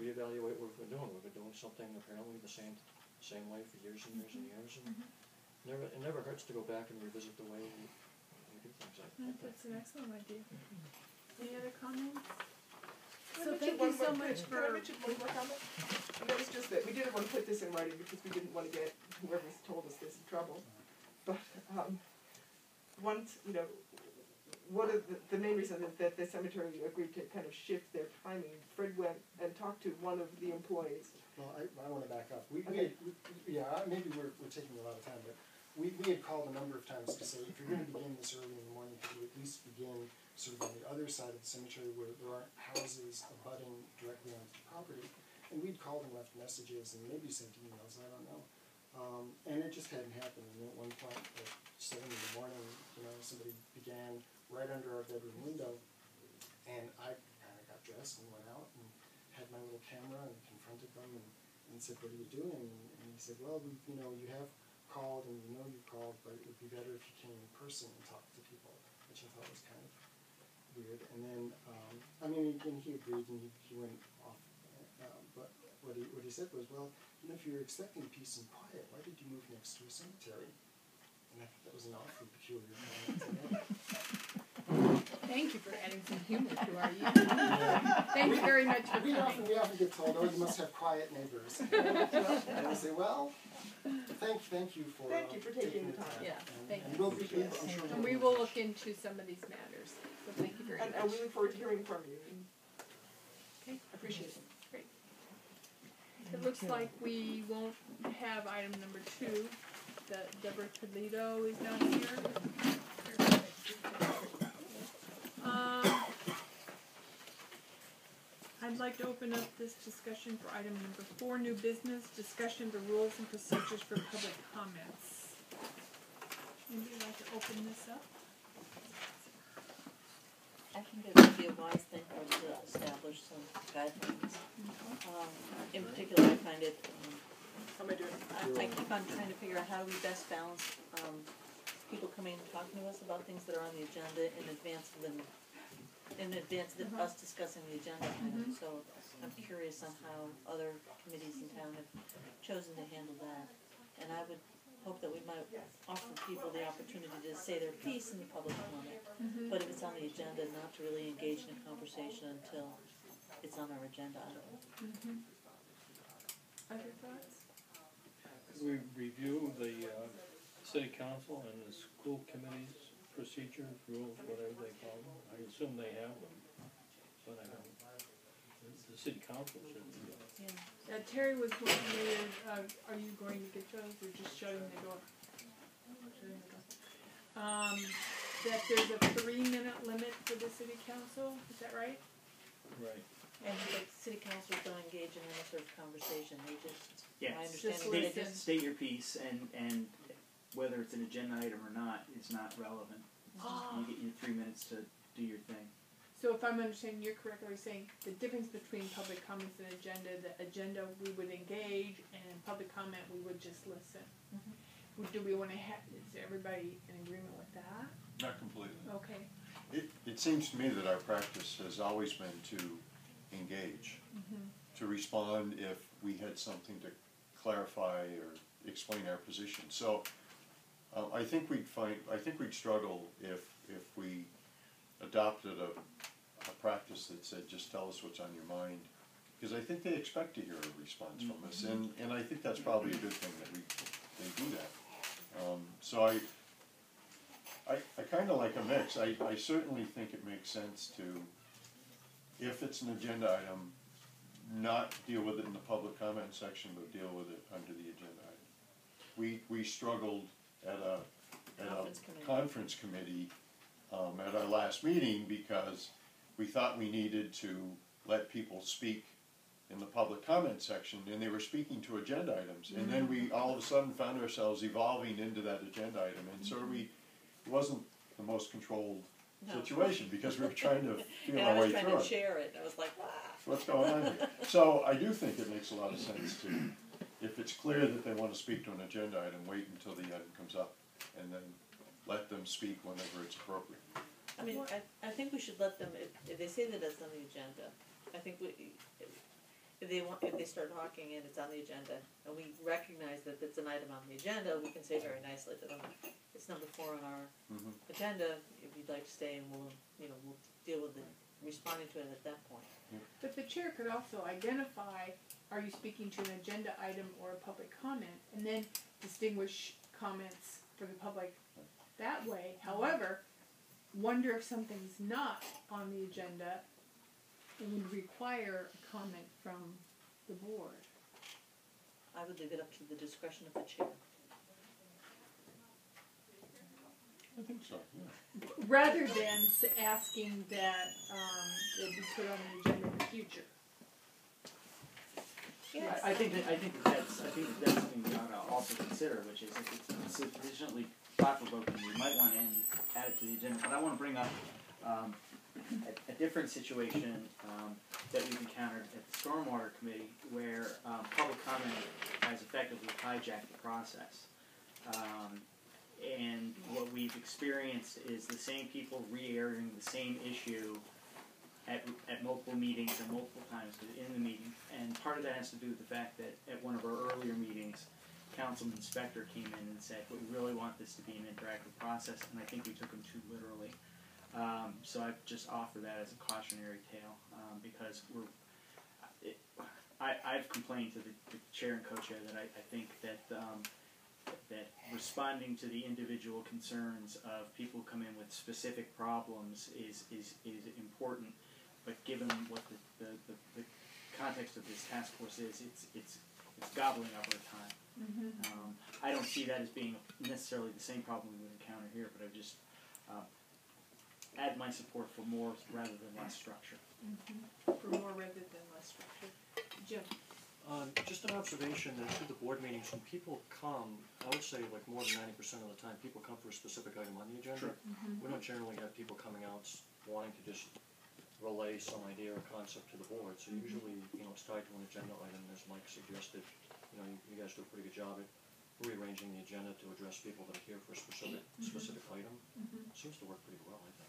reevaluate what we've been doing, we've been doing something apparently the same, same way for years and years and mm-hmm. years, and mm-hmm. never, it never hurts to go back and revisit the way we, we do things, I, I think. That's an excellent idea. Mm-hmm. Any other comments? So thank you so much can- for. Can I mention one more comment? And that was just that, we didn't wanna put this in writing because we didn't wanna get whoever's told us this in trouble. But, um, once, you know, one of the, the main reason that, that the cemetery agreed to kind of shift their timing, Fred went and talked to one of the employees. Well, I, I wanna back up. We, we, Okay. had- we- yeah, I- maybe we're, we're taking a lot of time, but we, we had called a number of times to say, if you're gonna begin this early in the morning, could you at least begin sort of on the other side of the cemetery where there aren't houses abutting directly onto the property? And we'd called and left messages and maybe sent emails, I don't know. Um, and it just hadn't happened, and at one point, seven in the morning, you know, somebody began right under our bedroom window, and I kinda got dressed and went out and had my little camera and confronted them and, and said, what are you doing? And, he said, well, we, you know, you have called and we know you called, but it would be better if you came in person and talked to people, which I thought was kind of weird. And then, um, I mean, and he agreed and he, he went off, uh, but what he, what he said was, well, you know, if you're expecting peace and quiet, why did you move next to a cemetery? And I thought that was an awfully peculiar comment. Thank you for adding some humor to our evening. Thank you very much for We often, coming. we often get told, oh, you must have quiet neighbors. And I say, well, thank, thank you for. Thank you for taking the time. Yeah, And- thank and you. we'll be- I'm sure And we will look into some of these matters, so thank you very And, much. and we look forward to hearing from you. Okay. Appreciate it. Great. It looks like we won't have item number two, that Deborah Toledo is not here. Um, I'd like to open up this discussion for item number four, new business, discussion of the rules and procedures for public comments. Anybody like to open this up? I think it would be a wise thing for us to establish some guidelines. Um, in particular, I find it, um, How am I doing? I, I keep on trying to figure out how do we best balance, um, people coming and talking to us about things that are on the agenda in advance of them, in advance of mm-hmm. us discussing the agenda item, mm-hmm. so I'm curious on how other committees in town have chosen to handle that. And I would hope that we might offer people the opportunity to say their piece in the public comment, mm-hmm. but if it's on the agenda, not to really engage in a conversation until it's on our agenda item. Other thoughts? We review the, uh, city council and the school committees, procedures, rules, whatever they call them. I assume they have them, but I don't, the- the city council should be. Uh, Terry was wondering, uh, are you going to get those or just shutting the door? Shutting the door. Um, that there's a three-minute limit for the city council, is that right? Right. And the city council don't engage in any sort of conversation, they just, Yeah, my s- understanding Just state, listen. just. state your piece and, and whether it's an agenda item or not is not relevant. Ah. You get your three minutes to do your thing. So if I'm understanding you correctly, you're saying the difference between public comments and agenda, the agenda we would engage and public comment we would just listen. Would- Do we wanna have, is everybody in agreement with that? Not completely. Okay. It, it seems to me that our practice has always been to engage, to respond if we had something to clarify or explain our position. So, uh, I think we'd find, I think we'd struggle if, if we adopted a, a practice that said, just tell us what's on your mind, Because I think they expect to hear a response from us, and, and I think that's probably a good thing that we, they do that. Um, so I, I, I kinda like a mix, I, I certainly think it makes sense to, if it's an agenda item, not deal with it in the public comment section, but deal with it under the agenda item. We, we struggled at a, at Conference a committee. conference committee, um, at our last meeting, because we thought we needed to let people speak in the public comment section, and they were speaking to agenda items, and then we all of a sudden found ourselves evolving into that agenda item, and so we, it wasn't the most controlled No. situation, because we were trying to (laughs) feel And our I was way trying to it share it, and I was like, wow. what's going on here? So I do think it makes a lot of sense to, if it's clear that they wanna speak to an agenda item, wait until the item comes up, and then let them speak whenever it's appropriate. I mean, I, I think we should let them, if, if they say that it's on the agenda, I think we, if they want, if they start talking and it's on the agenda, and we recognize that it's an item on the agenda, we can say very nicely to them, it's number four on our Mhm. agenda, if you'd like to stay and we'll, you know, we'll deal with it, responding to it at that point. But the chair could also identify, are you speaking to an agenda item or a public comment, and then distinguish comments for the public that way. However, wonder if something's not on the agenda and would require a comment from the board. I would leave it up to the discretion of the chair. I think so, yeah. Rather than s- asking that, um, it be put on the agenda in the future. Yes. I I think that, I think that that's, I think that that's something we ought to also consider, which is if it's sufficiently thought provoking, we might wanna end, add it to the agenda, but I wanna bring up, um, a, a different situation, um, that we've encountered at the Stormwater Committee, where, um, public comment has effectively hijacked the process. Um, and what we've experienced is the same people re-airing the same issue at, at multiple meetings and multiple times within the meeting. And part of that has to do with the fact that at one of our earlier meetings, Councilman Spector came in and said, we really want this to be an interactive process, and I think we took him too literally. So I just offer that as a cautionary tale, um, because we're, it, I, I've complained to the, the chair and co-chair that I, I think that, um, that responding to the individual concerns of people who come in with specific problems is, is, is important. But given what the, the, the, the context of this task force is, it's, it's, it's gobbling up our time. Um, I don't see that as being necessarily the same problem we would encounter here, but I just, uh, add my support for more rather than less structure. Mm-hmm. For more rather than less structure. Jim? Um, just an observation that through the board meetings, when people come, I would say like more than ninety percent of the time, people come for a specific item on the agenda. Sure. Mm-hmm. We don't generally have people coming out wanting to just relay some idea or concept to the board, so mm-hmm. usually, you know, it's tied to an agenda item, as Mike suggested. You know, you, you guys do a pretty good job at rearranging the agenda to address people that are here for a specific, specific item. Seems to work pretty well, I think.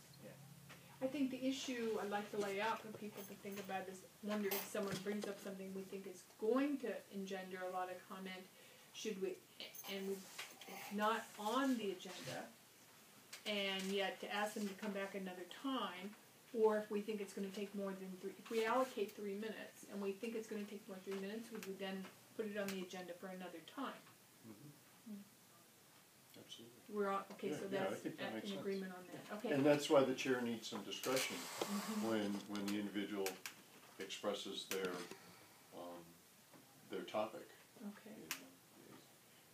I think the issue I'd like to lay out for people to think about is wonder if someone brings up something we think is going to engender a lot of comment, should we, and we, it's not on the agenda, and yet to ask them to come back another time, or if we think it's gonna take more than three, if we allocate three minutes, and we think it's gonna take more than three minutes, we would we then put it on the agenda for another time? Mm-hmm. Mm. Absolutely. We're on, okay, so Yeah, yeah, I that's think that makes in sense. agreement on that, okay. And that's why the chair needs some discretion Mhm. when, when the individual expresses their, um, their topic. Okay.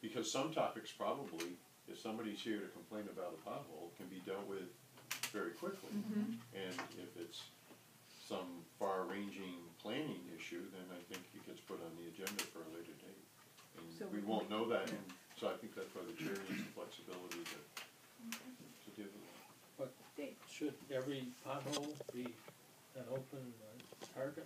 Because some topics probably, if somebody's here to complain about a pothole, can be dealt with very quickly. Mhm. And if it's some far-ranging planning issue, then I think it gets put on the agenda for a later date. So And we we- won't know that, and so I think that's why the chair needs the flexibility to, to deal with that. But should every pothole be an open uh, target?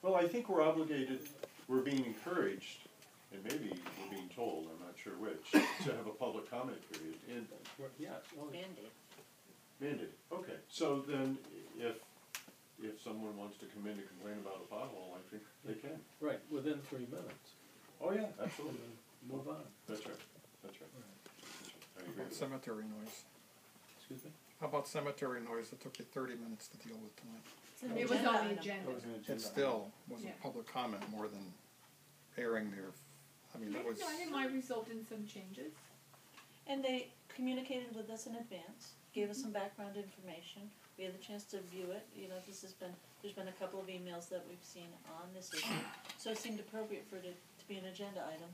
Well, I think we're obligated, we're being encouraged, and maybe we're being told, I'm not sure which, to have a public comment period. And Well, Yes, well, Mandate. Mandate, okay, so then if, if someone wants to come in to complain about a pothole, I think they can. right, within three minutes, Oh, yeah, absolutely, and (laughs) move on. that's right, that's right. Right. I agree with that. Cemetery noise. Excuse me? How about cemetery noise that took you thirty minutes to deal with tonight? It was agenda on the agenda. That was an agenda It still was Yeah. a public comment more than airing their, I mean, that was, No, it might result in some changes. And they communicated with us in advance, gave us some mm-hmm. background information. We had the chance to view it, you know, this has been, there's been a couple of emails that we've seen on this issue. So it seemed appropriate for it to be an agenda item.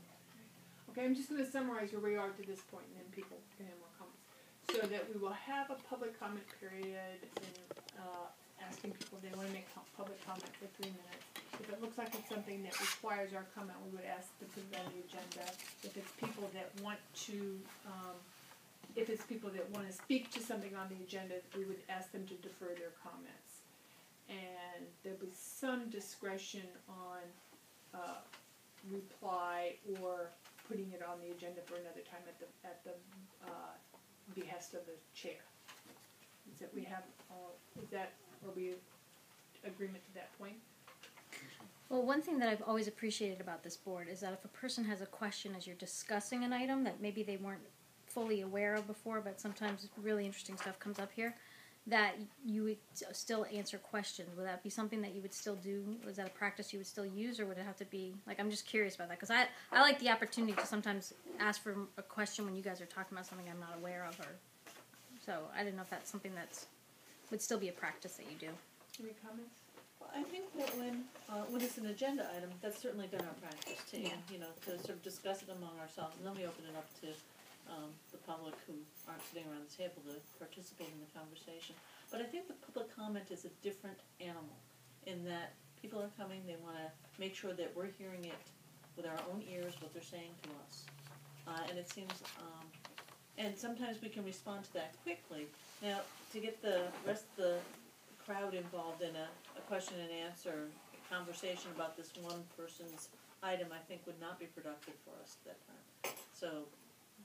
Okay, I'm just gonna summarize where we are to this point, and then people can have more comments. So that we will have a public comment period and, uh, asking people if they wanna make public comment for three minutes. If it looks like it's something that requires our comment, we would ask to put it on the agenda. If it's people that want to, um, if it's people that wanna speak to something on the agenda, we would ask them to defer their comments. And there'll be some discretion on, uh, reply or putting it on the agenda for another time at the, at the, uh, behest of the chair. Is that we have, all is that, are we agreement to that point? Well, one thing that I've always appreciated about this board is that if a person has a question as you're discussing an item that maybe they weren't fully aware of before, but sometimes really interesting stuff comes up here, that you would still answer questions. Would that be something that you would still do? Was that a practice you would still use, or would it have to be like I'm just curious about that because I I like the opportunity to sometimes ask for a question when you guys are talking about something I'm not aware of, or so I didn't know if that's something that's would still be a practice that you do. Any comments? Well, I think that when, uh, when it's an agenda item, that's certainly been our practice too, Yeah. you know, to sort of discuss it among ourselves, and then we open it up to, um, the public who aren't sitting around the table to participate in the conversation. But I think the public comment is a different animal, in that people are coming, they wanna make sure that we're hearing it with our own ears, what they're saying to us. Uh, and it seems, um, and sometimes we can respond to that quickly. Now, to get the rest of the crowd involved in a, a question and answer conversation about this one person's item, I think would not be productive for us at that time. So,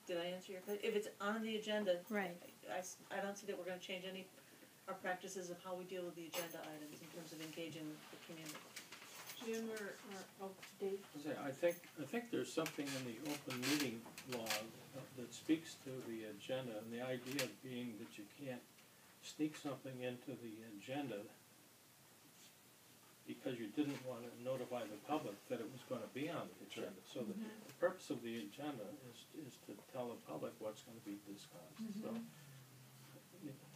did I answer your question? If it's on the agenda, Right. I, s- I don't see that we're gonna change any, our practices of how we deal with the agenda items in terms of engaging the community. Jim or, or, oh, Dave? I say, I think, I think there's something in the open meeting law that speaks to the agenda, and the idea being that you can't sneak something into the agenda because you didn't wanna notify the public that it was gonna be on the agenda. So the, mm-hmm. the purpose of the agenda is, is to tell the public what's gonna be discussed, so. Mm-hmm. you know.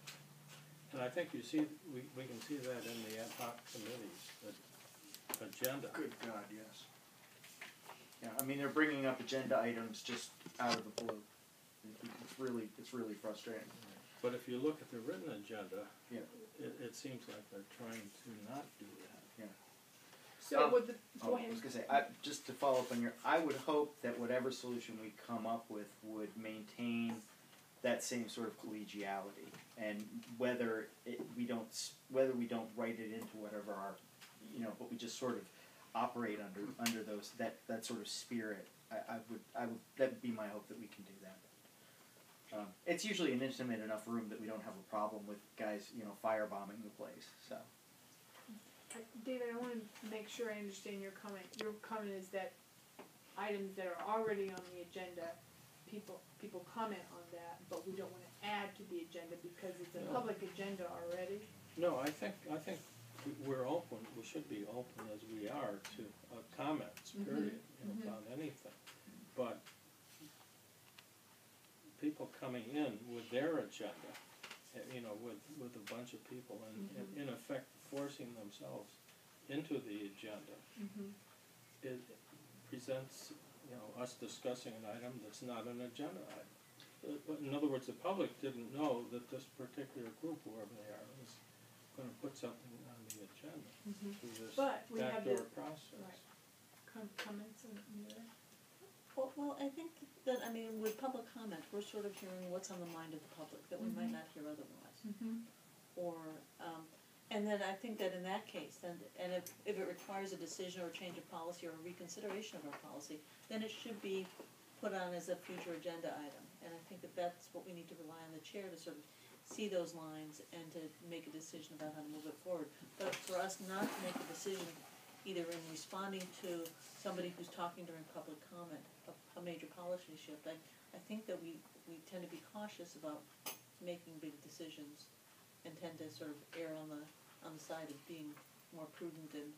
And I think you see, we, we can see that in the ad hoc committees, the agenda. Good God, yes. Yeah, I mean, they're bringing up agenda items just out of the blue. It's really, it's really frustrating. But if you look at the written agenda, Yeah. it, it seems like they're trying to not do that. So Um, would the, Oh, go I was gonna say, I, just to follow up on your, I would hope that whatever solution we come up with would maintain that same sort of collegiality, and whether it, we don't, whether we don't write it into whatever our, you know, but we just sort of operate under, under those, that, that sort of spirit, I, I would, I would, that would be my hope that we can do that. Um, it's usually an intimate enough room that we don't have a problem with guys, you know, firebombing the place, so. I- David, I wanna make sure I understand your comment. Your comment is that items that are already on the agenda, people, people comment on that, but we don't wanna add to the agenda because it's a No. public agenda already. No, I think, I think we're open, we should be open as we are to, uh, comments, Mhm, period, you know, mhm. about anything. But people coming in with their agenda, eh, you know, with, with a bunch of people and, and in effect forcing themselves into the agenda, Mm-hmm. it presents, you know, us discussing an item that's not an agenda item. But In other words, the public didn't know that this particular group, whoever they are, was gonna put something on the agenda Mhm. through this But we have backdoor the- process. Right. Com- comments on the Well, well, I think that, I mean, with public comment, we're sort of hearing what's on the mind of the public that we might Mhm. not hear otherwise. Mm-hmm. Or, um, and then I think that in that case, then, and if, if it requires a decision or a change of policy or a reconsideration of our policy, then it should be put on as a future agenda item. And I think that that's what we need to rely on the chair to sort of see those lines and to make a decision about how to move it forward. But for us not to make a decision either in responding to somebody who's talking during public comment, a, a major policy shift, I, I think that we, we tend to be cautious about making big decisions and tend to sort of err on the, on the side of being more prudent and,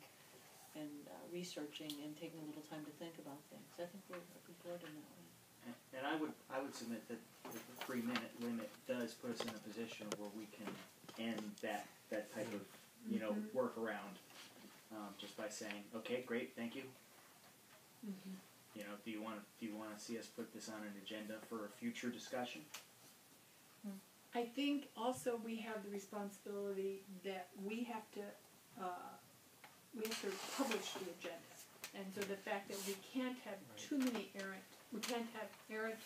and uh, researching and taking a little time to think about things. I think we're a good board in that way. And- And I would, I would submit that the three minute limit does put us in a position where we can end that, that type of, you know, Mhm. workaround. Um, just by saying, okay, great, thank you. Mhm. You know, do you wanna, do you wanna see us put this on an agenda for a future discussion? I think also we have the responsibility that we have to, uh, we have to publish the agenda. And so the fact that we can't have too many errant, we can't have errant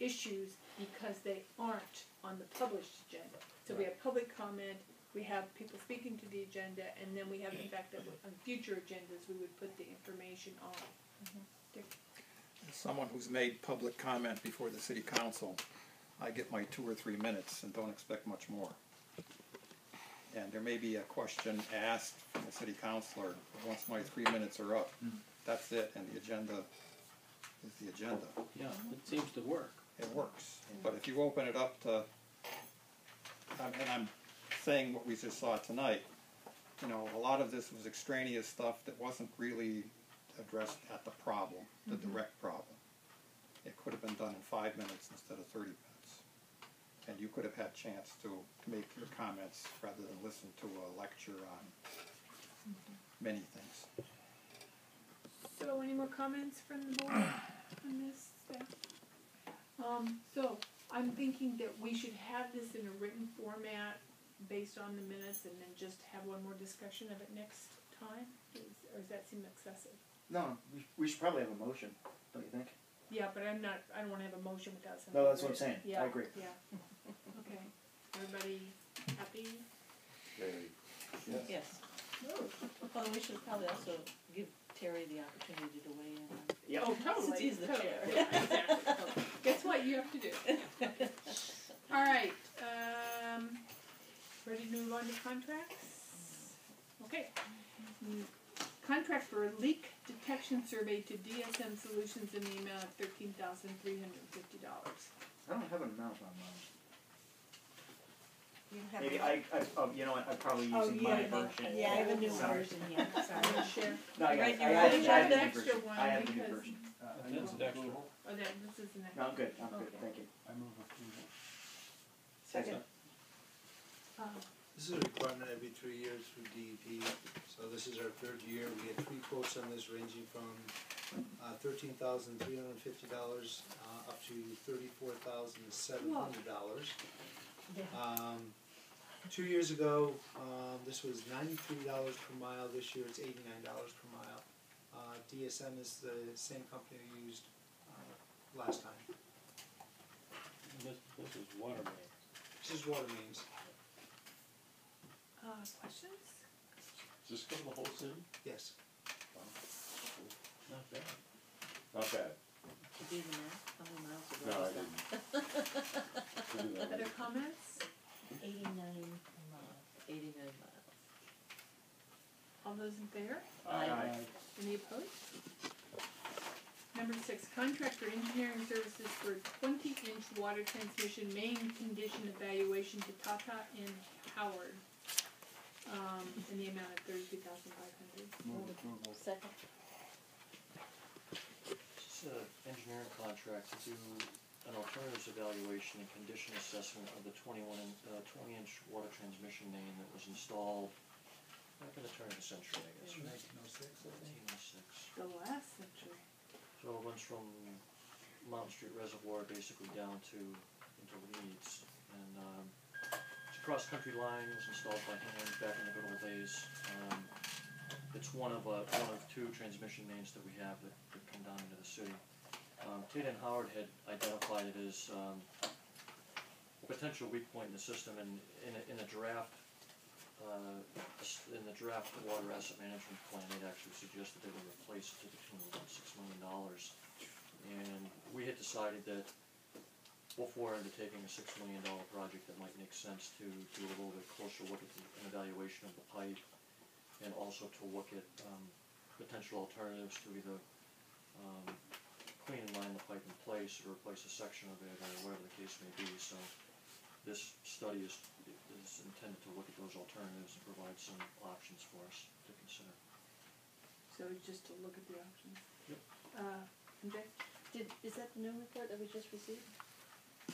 issues because they aren't on the published agenda. So we have public comment, we have people speaking to the agenda, and then we have the fact that on future agendas, we would put the information on. Dick? As someone who's made public comment before the city council, I get my two or three minutes and don't expect much more. And there may be a question asked from the city councilor, once my three minutes are up, that's it, and the agenda is the agenda. Yeah, it seems to work. It works, but if you open it up to, and I'm saying what we just saw tonight, you know, a lot of this was extraneous stuff that wasn't really addressed at the problem, the Mhm. direct problem. It could have been done in five minutes instead of thirty minutes. And you could have had a chance to make your comments rather than listen to a lecture on many things. So, any more comments from the board on this stuff? Um, so, I'm thinking that we should have this in a written format based on the minutes and then just have one more discussion of it next time? Is, or does that seem excessive? No, we, we should probably have a motion, don't you think? Yeah, but I'm not, I don't wanna have a motion without something. No, that's what I'm written. saying. I agree. Yeah, okay. Everybody happy? Very, Yes. Well, we should probably also give Terry the opportunity to weigh in on. Yep. Oh, totally. Since he's the totally. chair. Yeah, exactly, totally. Guess what you have to do? (laughs) All right, um, ready to move on to contracts? Okay. Mm, Contract for a leak detection survey to DSM Solutions in the amount of thirteen thousand three hundred and fifty dollars. I don't have an amount on mine. You have Maybe a- I, I, oh, you know what, I'm probably Oh, using you my have a- version. yeah, I have a new Sorry. version, yeah, (laughs) sorry. Share. No, I got, Right, it. I have have, an I have the new extra version. one I have the new because- version. That's extra. Oh, that, this is an. No, I'm good, I'm good, Okay. thank you. I move approval. Second. Uh, This is a requirement every three years through DEP, so this is our third year. We had three quotes on this ranging from uh, thirteen thousand three hundred and fifty dollars uh, up to thirty-four thousand seven hundred dollars. Um, two years ago, um, this was ninety-three dollars per mile, this year it's eighty-nine dollars per mile. Uh, DSM is the same company we used uh, last time. This, this is water main. This is water mains, uh, questions? Does this cover the whole city? yes. Not bad. Not bad. To do the math, how many miles of No, I didn't. (laughs) that? Other comments? Eighty-nine miles. Eighty-nine miles. All those in favor? Aye. Any opposed? Number six, contract for engineering services for twenty-inch water transmission main condition evaluation to Tata and Howard. Um, in the amount of thirty-two thousand five hundred. Move approval. Second. This is an engineering contract to do an alternatives evaluation and condition assessment of the twenty-one, in- uh, twenty-inch water transmission main that was installed back in the turn of the century, I guess, right? Nineteen oh six, I think. Nineteen oh six. The last century. So it runs from Mountain Street Reservoir basically down to, into Leeds. And, um, it's a cross-country line, it was installed by hand back in the good old days. Um, it's one of, uh, one of two transmission mains that we have that, that come down into the city. Um, Tata and Howard had identified it as, um, a potential weak point in the system and in a, in a draft, uh, in the draft water asset management plan, they'd actually suggested they would replace it to the tune of six million dollars. And we had decided that before undertaking a six million dollar project, it might make sense to do a little bit closer look at the, an evaluation of the pipe and also to look at, um, potential alternatives to either, um, clean and line the pipe in place or replace a section of it or whatever the case may be, so. this study is, is intended to look at those alternatives and provide some options for us to consider. So just to look at the options. Yep. Uh, MJ? Did, is that the new report that we just received?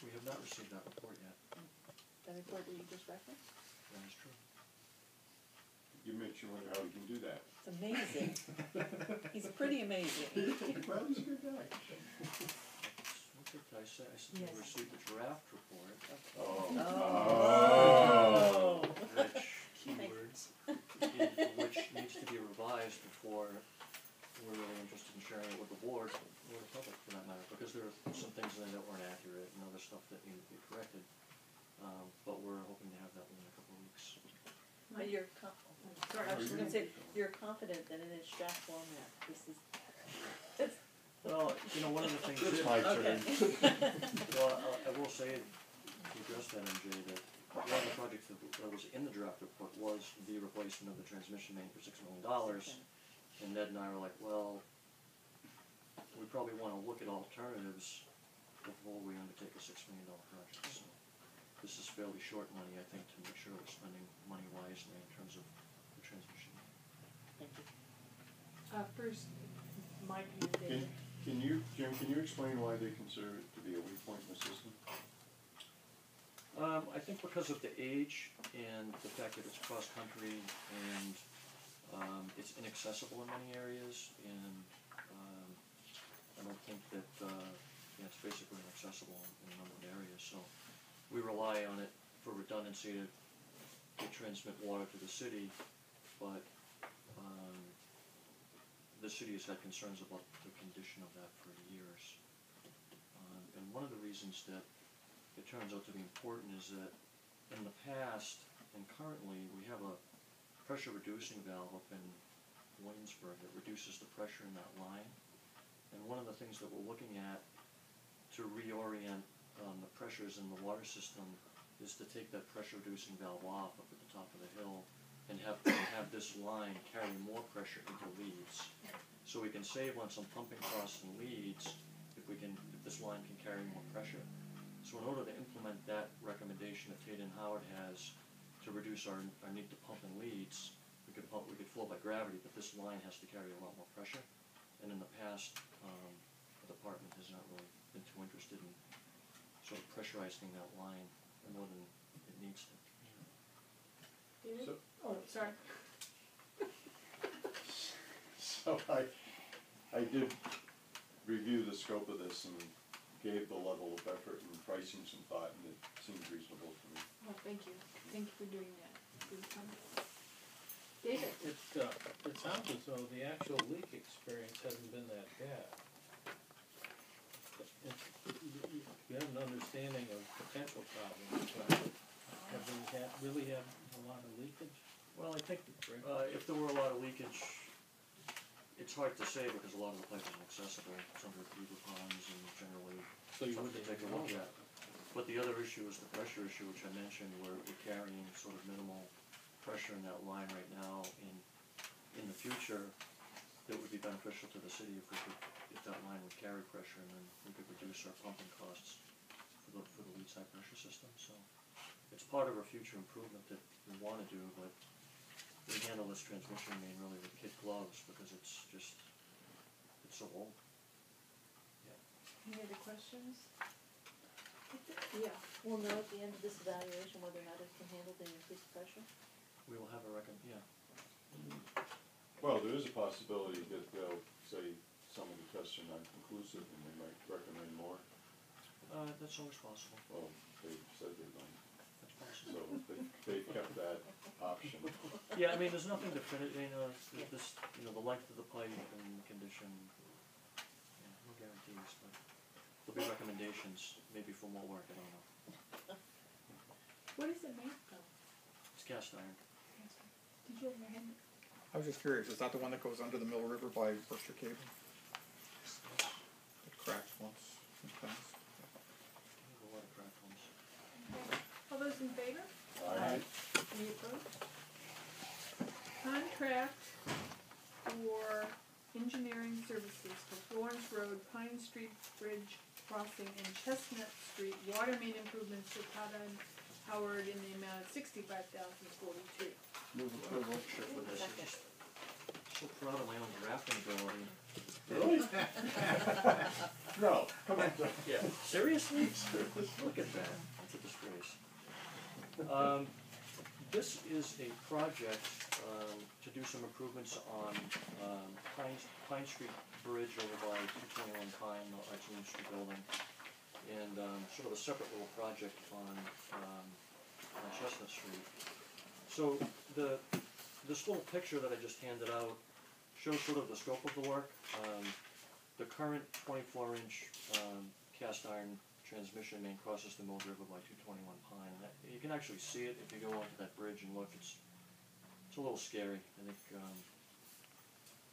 We have not received that report yet, The report that you just referenced? that is true. You makes you wonder how we can do that. It's amazing. He's pretty amazing. Well, he's a good guy. What did I say? I said we Yes. received the draft report, Oh. Oh. which, Keywords. (laughs) which needs to be revised before we're really interested in sharing it with the board, or the public for that matter, because there are some things in there that weren't accurate and other stuff that need to be corrected. Um, but we're hoping to have that within a couple of weeks. But you're com- sorry, I was just gonna say, you're confident that in its draft format, this is. (laughs) Well, you know, one of the things. It's my turn. (laughs) Well, I, I will say, to address that, MJ, that one of the projects that, that was in the draft report was the replacement of the transmission main for six million dollars. And Ned and I were like, well, we probably wanna look at alternatives before we undertake a six million dollar project, so. This is fairly short money, I think, to make sure we're spending money wisely in terms of the transmission. Thank you. Uh, first, my Can, can you, Jim, can you explain why they consider it to be a weak point in the system? Um, I think because of the age and the fact that it's cross-country and, um, it's inaccessible in many areas and, um, I don't think that, uh, yeah, it's basically inaccessible in, in a number of areas, so we rely on it for redundancy to, to transmit water to the city, but, um, the city has had concerns about the condition of that for years. Um, and one of the reasons that it turns out to be important is that in the past and currently, we have a pressure reducing valve up in Williamsburg that reduces the pressure in that line. And one of the things that we're looking at to reorient um, the pressures in the water system is to take that pressure reducing valve off up at the top of the hill and have, and have this line carry more pressure into Leeds. So we can save on some pumping costs in Leeds if we can, if this line can carry more pressure. So in order to implement that recommendation that Tata and Howard has to reduce our, our need to pump in Leeds, we could pump, we could flow by gravity, but this line has to carry a lot more pressure. And in the past, um, the department has not really been too interested in sort of pressurizing that line more than it needs to. David? So- Oh, sorry. So I, I did review the scope of this and gave the level of effort and pricing some thought, and it seems reasonable to me. Well, thank you. Thank you for doing that. Good comment. David? It, uh, it sounds as though the actual leak experience hasn't been that bad. It's- you- You have an understanding of potential problems, but have we had, really had a lot of leakage? Well, I think, uh, if there were a lot of leakage, it's hard to say because a lot of the pipe is inaccessible, it's under beaver ponds and generally So you something to wouldn't take a look know at. But the other issue is the pressure issue, which I mentioned, where we're carrying sort of minimal pressure in that line right now. In, in the future, it would be beneficial to the city if we could, if that line would carry pressure and then we could reduce our pumping costs for the, for the lead side pressure system, so. It's part of our future improvement that we wanna do, but we handle this transmission main really with kid gloves because it's just, it's so old. Any other questions? Yeah, we'll know at the end of this evaluation whether or not it can handle the increased pressure. We will have a recom, yeah, Well, there is a possibility that they'll say some of the tests are not conclusive and they might recommend more. uh, that's always possible, Well, they said they're going, that's possible. So they, they've kept that option. Yeah, I mean, there's nothing definitive, you know, it's- it's this, you know, the length of the pipe and the condition, yeah, no guarantees, but there'll be recommendations, maybe for more work, I don't know. What is it made of? It's cast iron. Did you have your hand? I was just curious, is that the one that goes under the Mill River by Berkshire Cable? It cracked once in the past. A lot of cracked ones. All those in favor? Aye. Any opposed? Contract for engineering services for Florence Road, Pine Street Bridge Crossing and Chestnut Street water main improvements to Tata and Howard in the amount of sixty-five thousand forty-two. Move approval. Sure for this. So proud of my own drafting ability. Really? (laughs) (laughs) No, come on. Yeah, seriously? Look at that, that's a disgrace. Um, this is a project, um, to do some improvements on, um, Pine, Pine Street Bridge over by two twenty-one Pine, the Arts and Industry Building. And, um, sort of a separate little project on, um, on Chestnut Street. So the, this little picture that I just handed out shows sort of the scope of the work. Um, the current twenty-four inch, um, cast iron transmission main crosses the Mill River by two twenty-one Pine. And that, you can actually see it if you go onto that bridge and look, it's, it's a little scary. I think, um,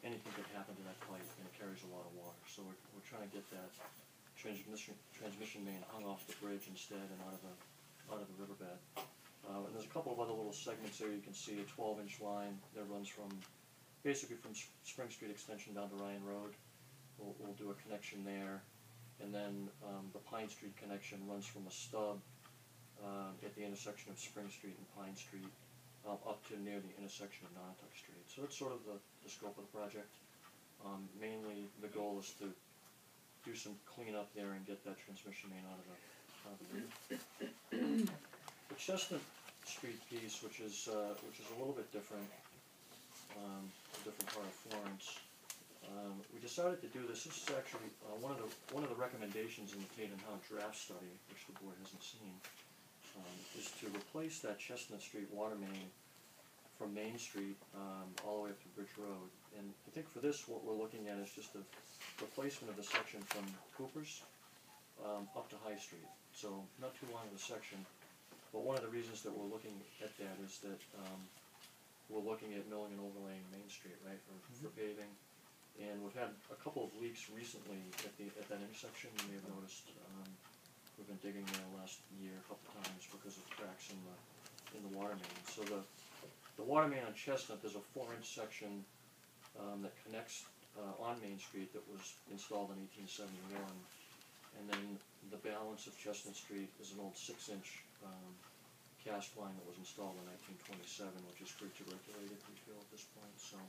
anything could happen to that pipe and it carries a lot of water. So we're, we're trying to get that transmission, transmission main hung off the bridge instead and out of the, out of the riverbed. Uh, and there's a couple of other little segments there, you can see a twelve inch line that runs from, basically from Spring Street Extension down to Ryan Road. We'll, we'll do a connection there, and then, um, the Pine Street connection runs from a stub, um, at the intersection of Spring Street and Pine Street, um, up to near the intersection of Nantucket Street. So that's sort of the, the scope of the project. Um, mainly, the goal is to do some cleanup there and get that transmission main out of the, out of the. The (clears throat) Chestnut Street piece, which is, uh, which is a little bit different, um, a different part of Florence. Um, we decided to do this, this is actually, uh, one of the, one of the recommendations in the Tata and Howard draft study, which the board hasn't seen, um, is to replace that Chestnut Street water main from Main Street, um, all the way up to Bridge Road. And I think for this, what we're looking at is just the replacement of the section from Cooper's, um, up to High Street. So, not too long of a section, but one of the reasons that we're looking at that is that, um, we're looking at milling and overlaying Main Street, right, for, for paving. And we've had a couple of leaks recently at the, at that intersection, you may have noticed, um, we've been digging there last year a couple times because of cracks in the, in the water main. So the, the water main on Chestnut, there's a four inch section, um, that connects, uh, on Main Street that was installed in eighteen seventy-one. And then the balance of Chestnut Street is an old six inch, um, cast line that was installed in nineteen twenty-seven, which is creek regulated, we feel at this point, so.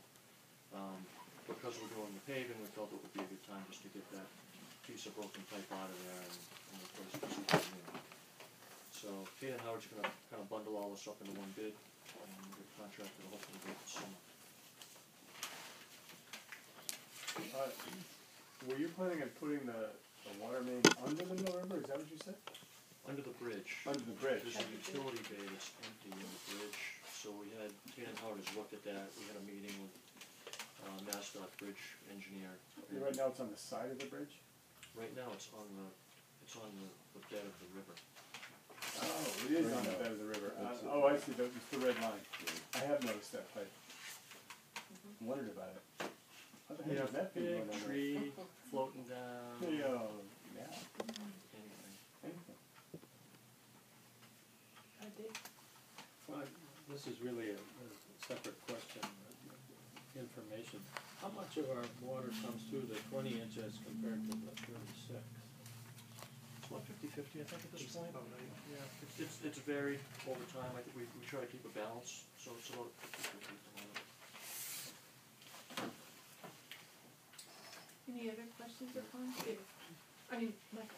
Um, because we're doing the paving, we felt it would be a good time just to get that piece of broken pipe out of there and, and replace it with something new. So Tata and Howard's gonna kind of bundle all this up into one bid and get contracted to hopefully get this summer. Uh, Were you planning on putting the, the water main under the Mill River, is that what you said? Under the bridge. Under the bridge. There's a utility bay that's empty in the bridge, so we had, Tata and Howard has looked at that, we had a meeting with, uh, MassDOT bridge engineer. Yeah, Right now it's on the side of the bridge? Right now, it's on the, it's on the, the bed of the river. Oh, it is on the bed of the river. Uh, Oh, I see, the- it's the red line. I have noticed that pipe. Wondered about it. How the We heck have is that thing big going tree floating down. Hey, oh, yeah, Anyway. anything. Uh, Dave? Well, this is really a, a separate question, information. How much of our water comes through the twenty inches compared to the thirty-six? It's about fifty-fifty, I think, at this point. Yeah, it's, it's, it's varied over time, I think we, we try to keep a balance, so it's about fifty-fifty at the moment. Any other questions or comments? Dave? I mean, Michael?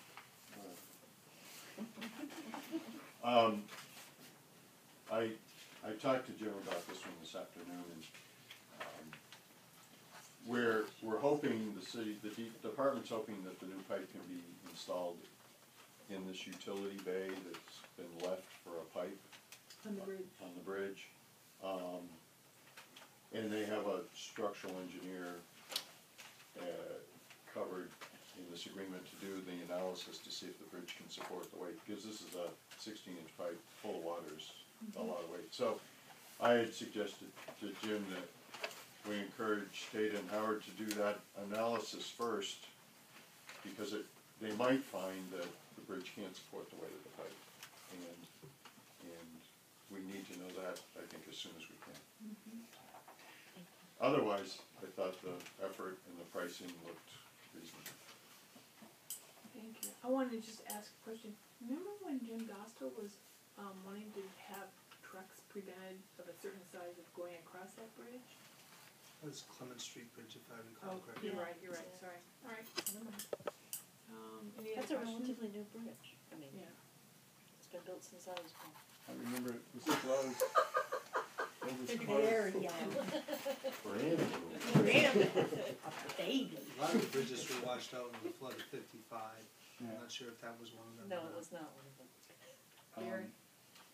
Um, I, I talked to Jim about this one this afternoon, and, we're, we're hoping, the city, the de- department's hoping that the new pipe can be installed in this utility bay that's been left for a pipe On the bridge. on the bridge. Um, and they have a structural engineer, uh, covered in this agreement to do the analysis to see if the bridge can support the weight, because this is a sixteen inch pipe full of water waters, a lot of weight. So I had suggested to Jim that we encourage Tata and Howard to do that analysis first, because it, they might find that the bridge can't support the weight of the pipe. And, and we need to know that, I think, as soon as we can. Otherwise, I thought the effort and the pricing looked reasonable. Thank you. I wanted to just ask a question. Remember when Jim Gosto was, um, wanting to have trucks prevented of a certain size of going across that bridge? That's Clement Street Bridge, if I Oh, recall correctly. you're right, you're right, sorry. All right, never mind. Um, any That's other a questions? relatively new bridge, I mean, Yeah. it's been built since I was born. I remember it was closed. (laughs) It was closed. Very young. Brand (laughs) Baby. (laughs) A lot of the bridges were washed out in the flood of fifty-five. I'm Yeah. not sure if that was one of them. No, or it not. was not one of them. Gary? Um, I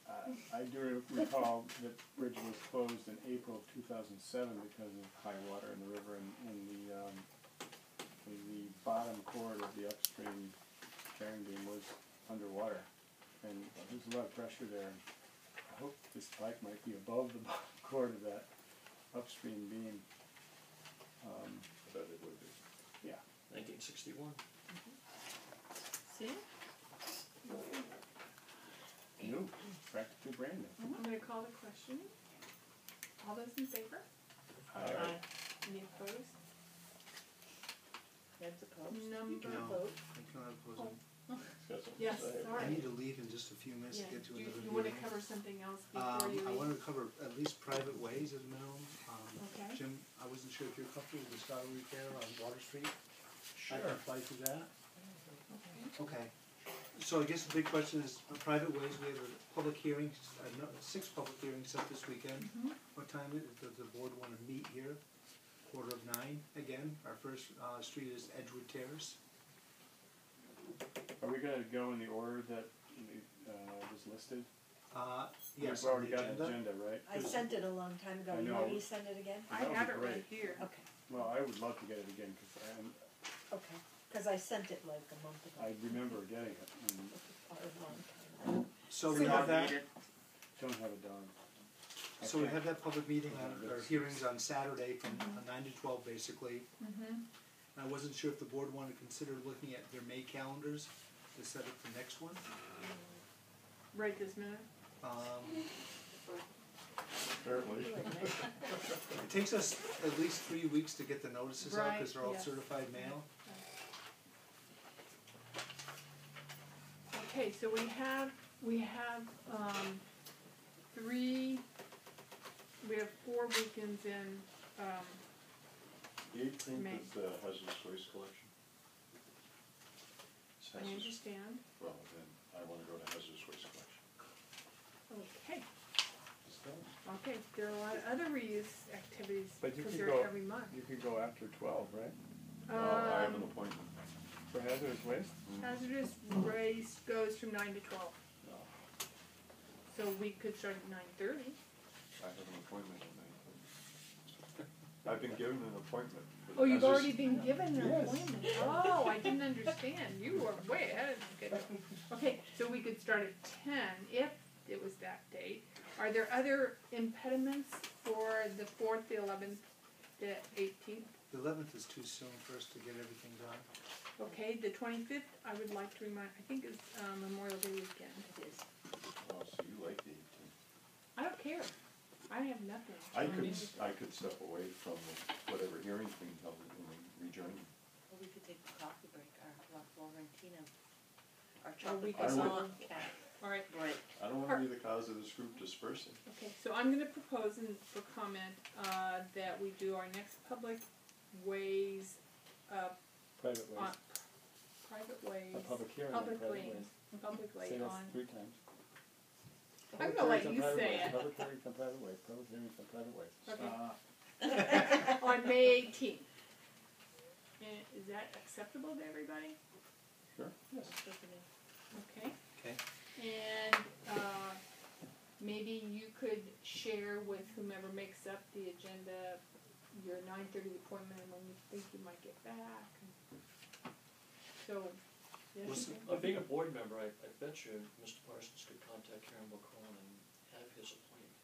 I do recall that bridge was closed in April of two thousand seven because of high water in the river and, and the, um, the, the bottom chord of the upstream carrying beam was underwater. And there's a lot of pressure there. I hope this pipe might be above the (laughs) bottom chord of that upstream beam. Um, Bet it would be. yeah. Nineteen sixty-one. See? New, practically brand new. I'm gonna call the question. All those in favor? Aye. Any opposed? Heads opposed. Number. No. Vote. I cannot oppose it. Yes, I need to leave in just a few minutes Yeah, to get to do you, another you wanna meeting. cover something else before Um, you I want to cover at least private ways as a minimum. Um, Okay. Jim, I wasn't sure if you're comfortable with the scour repair on Water Street. Sure. I Sure. can apply for that. Okay. Okay. So I guess the big question is, uh, private ways, we have a public hearing, uh, no, six public hearings set this weekend. Mhm. What time is- does the board wanna meet here? Quarter of nine, again, our first, uh, street is Edgewood Terrace. Are we gonna go in the order that, uh, was listed? Uh, yes, We've on already the got an agenda. agenda, right? I sent it a long time ago. I You know. want me to send it again? I That would have be it right great. here. Okay, Well, I would love to get it again, cause I'm, okay. Because I sent it like a month ago. I remember getting it and Or a long. So we have that, don't have a dog. so we have that public meeting on, or hearings on Saturday from uh, nine to twelve basically. Mm-hmm. And I wasn't sure if the board wanted to consider looking at their May calendars to set up the next one. Right this minute? Um, Apparently. (laughs) it takes us at least three weeks to get the notices out, cause they're all yes. certified mail. Okay, so we have, we have, um, three, we have four weekends in, um, The eighteenth May. is the hazardous waste collection. It's I hazardous- understand. Well, then I wanna go to hazardous waste collection. Okay, Is that- okay, there are a lot of other reuse activities, But you because could they're go- every month. You could go after twelve, right? No, I have an Um, appointment. For hazardous waste? hazardous waste goes from nine to twelve, No. so we could start at nine thirty. I have an appointment at nine. I've been given an appointment. for Oh, you've hazardous- already been given an Yes. appointment. Oh, I didn't understand. You were way ahead of the schedule. Okay, so we could start at ten if it was that date. Are there other impediments for the fourth, the eleventh, the eighteenth? The eleventh is too soon for us to get everything done. Okay, the twenty-fifth, I would like to remind, I think it's um, Memorial Day weekend. It is. Oh, so you like the eighteenth. I don't care. I have nothing. I could, s- I could step away from whatever hearing's being held and rejoin. Well, we could take a coffee break, our La Florentina, our Or we chocolate could- I would- croissant cat. All right, Right. I don't wanna be the cause of this group dispersing. Okay, so I'm gonna propose and for comment, uh, that we do our next public ways, uh, Private on, waste. Private ways. A public hearing on Public private ways, waste. publicly Say that on, three times. I'm Public gonna let hearings on you private say waste, it. Public hearings on private waste, public hearings on private waste. Okay. Uh, on May eighteenth. Is that acceptable to everybody? Sure. yes. Okay, Okay. and, uh, maybe you could share with whomever makes up the agenda your nine thirty appointment and when you think you might get back. So, yes, Listen, you Uh, being a board member, I, I bet you Mr. Parsons could contact Karen Bocone and have his appointment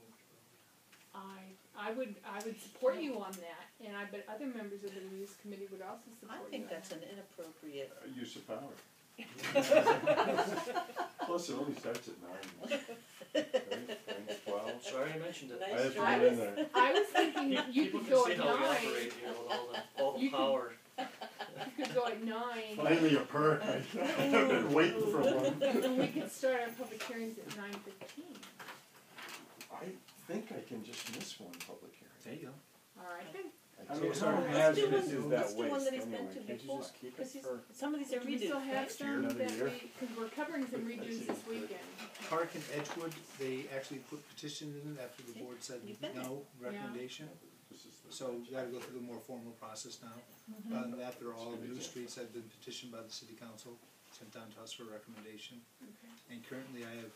moved earlier. I, I would, I would support you on that, and I bet other members of the reuse committee would also I support you I think on that's that. an inappropriate. Uh, Use of power. (laughs) Plus, it only starts at nine. (laughs) Right, nine. Sorry I mentioned it. Nice I have to I be in was, there. I was thinking Pe- you People could can go see at how we nine, operate here with all the, all the You could- power. (laughs) you could go at nine. Finally a perk, I- (laughs) (laughs) I've been waiting for one. (laughs) And we could start our public hearings at nine fifteen. I think I can just miss one public hearing. There you go. All right then. I mean, So how let's do hazardous one- is that let's do one waste that he's anyway? been to Can't you before, just keep Cause he's, for? some of these are Do we redo. still have Next year, some another that year. we, cause we're covering some redos this weekend. Park and Edgewood, they actually put petitions in after the board said You've been no recommendation. This is the- So you gotta go through the more formal process now. Other than that, they're all new streets that have been petitioned by the city council, sent down to us for recommendation. And currently I have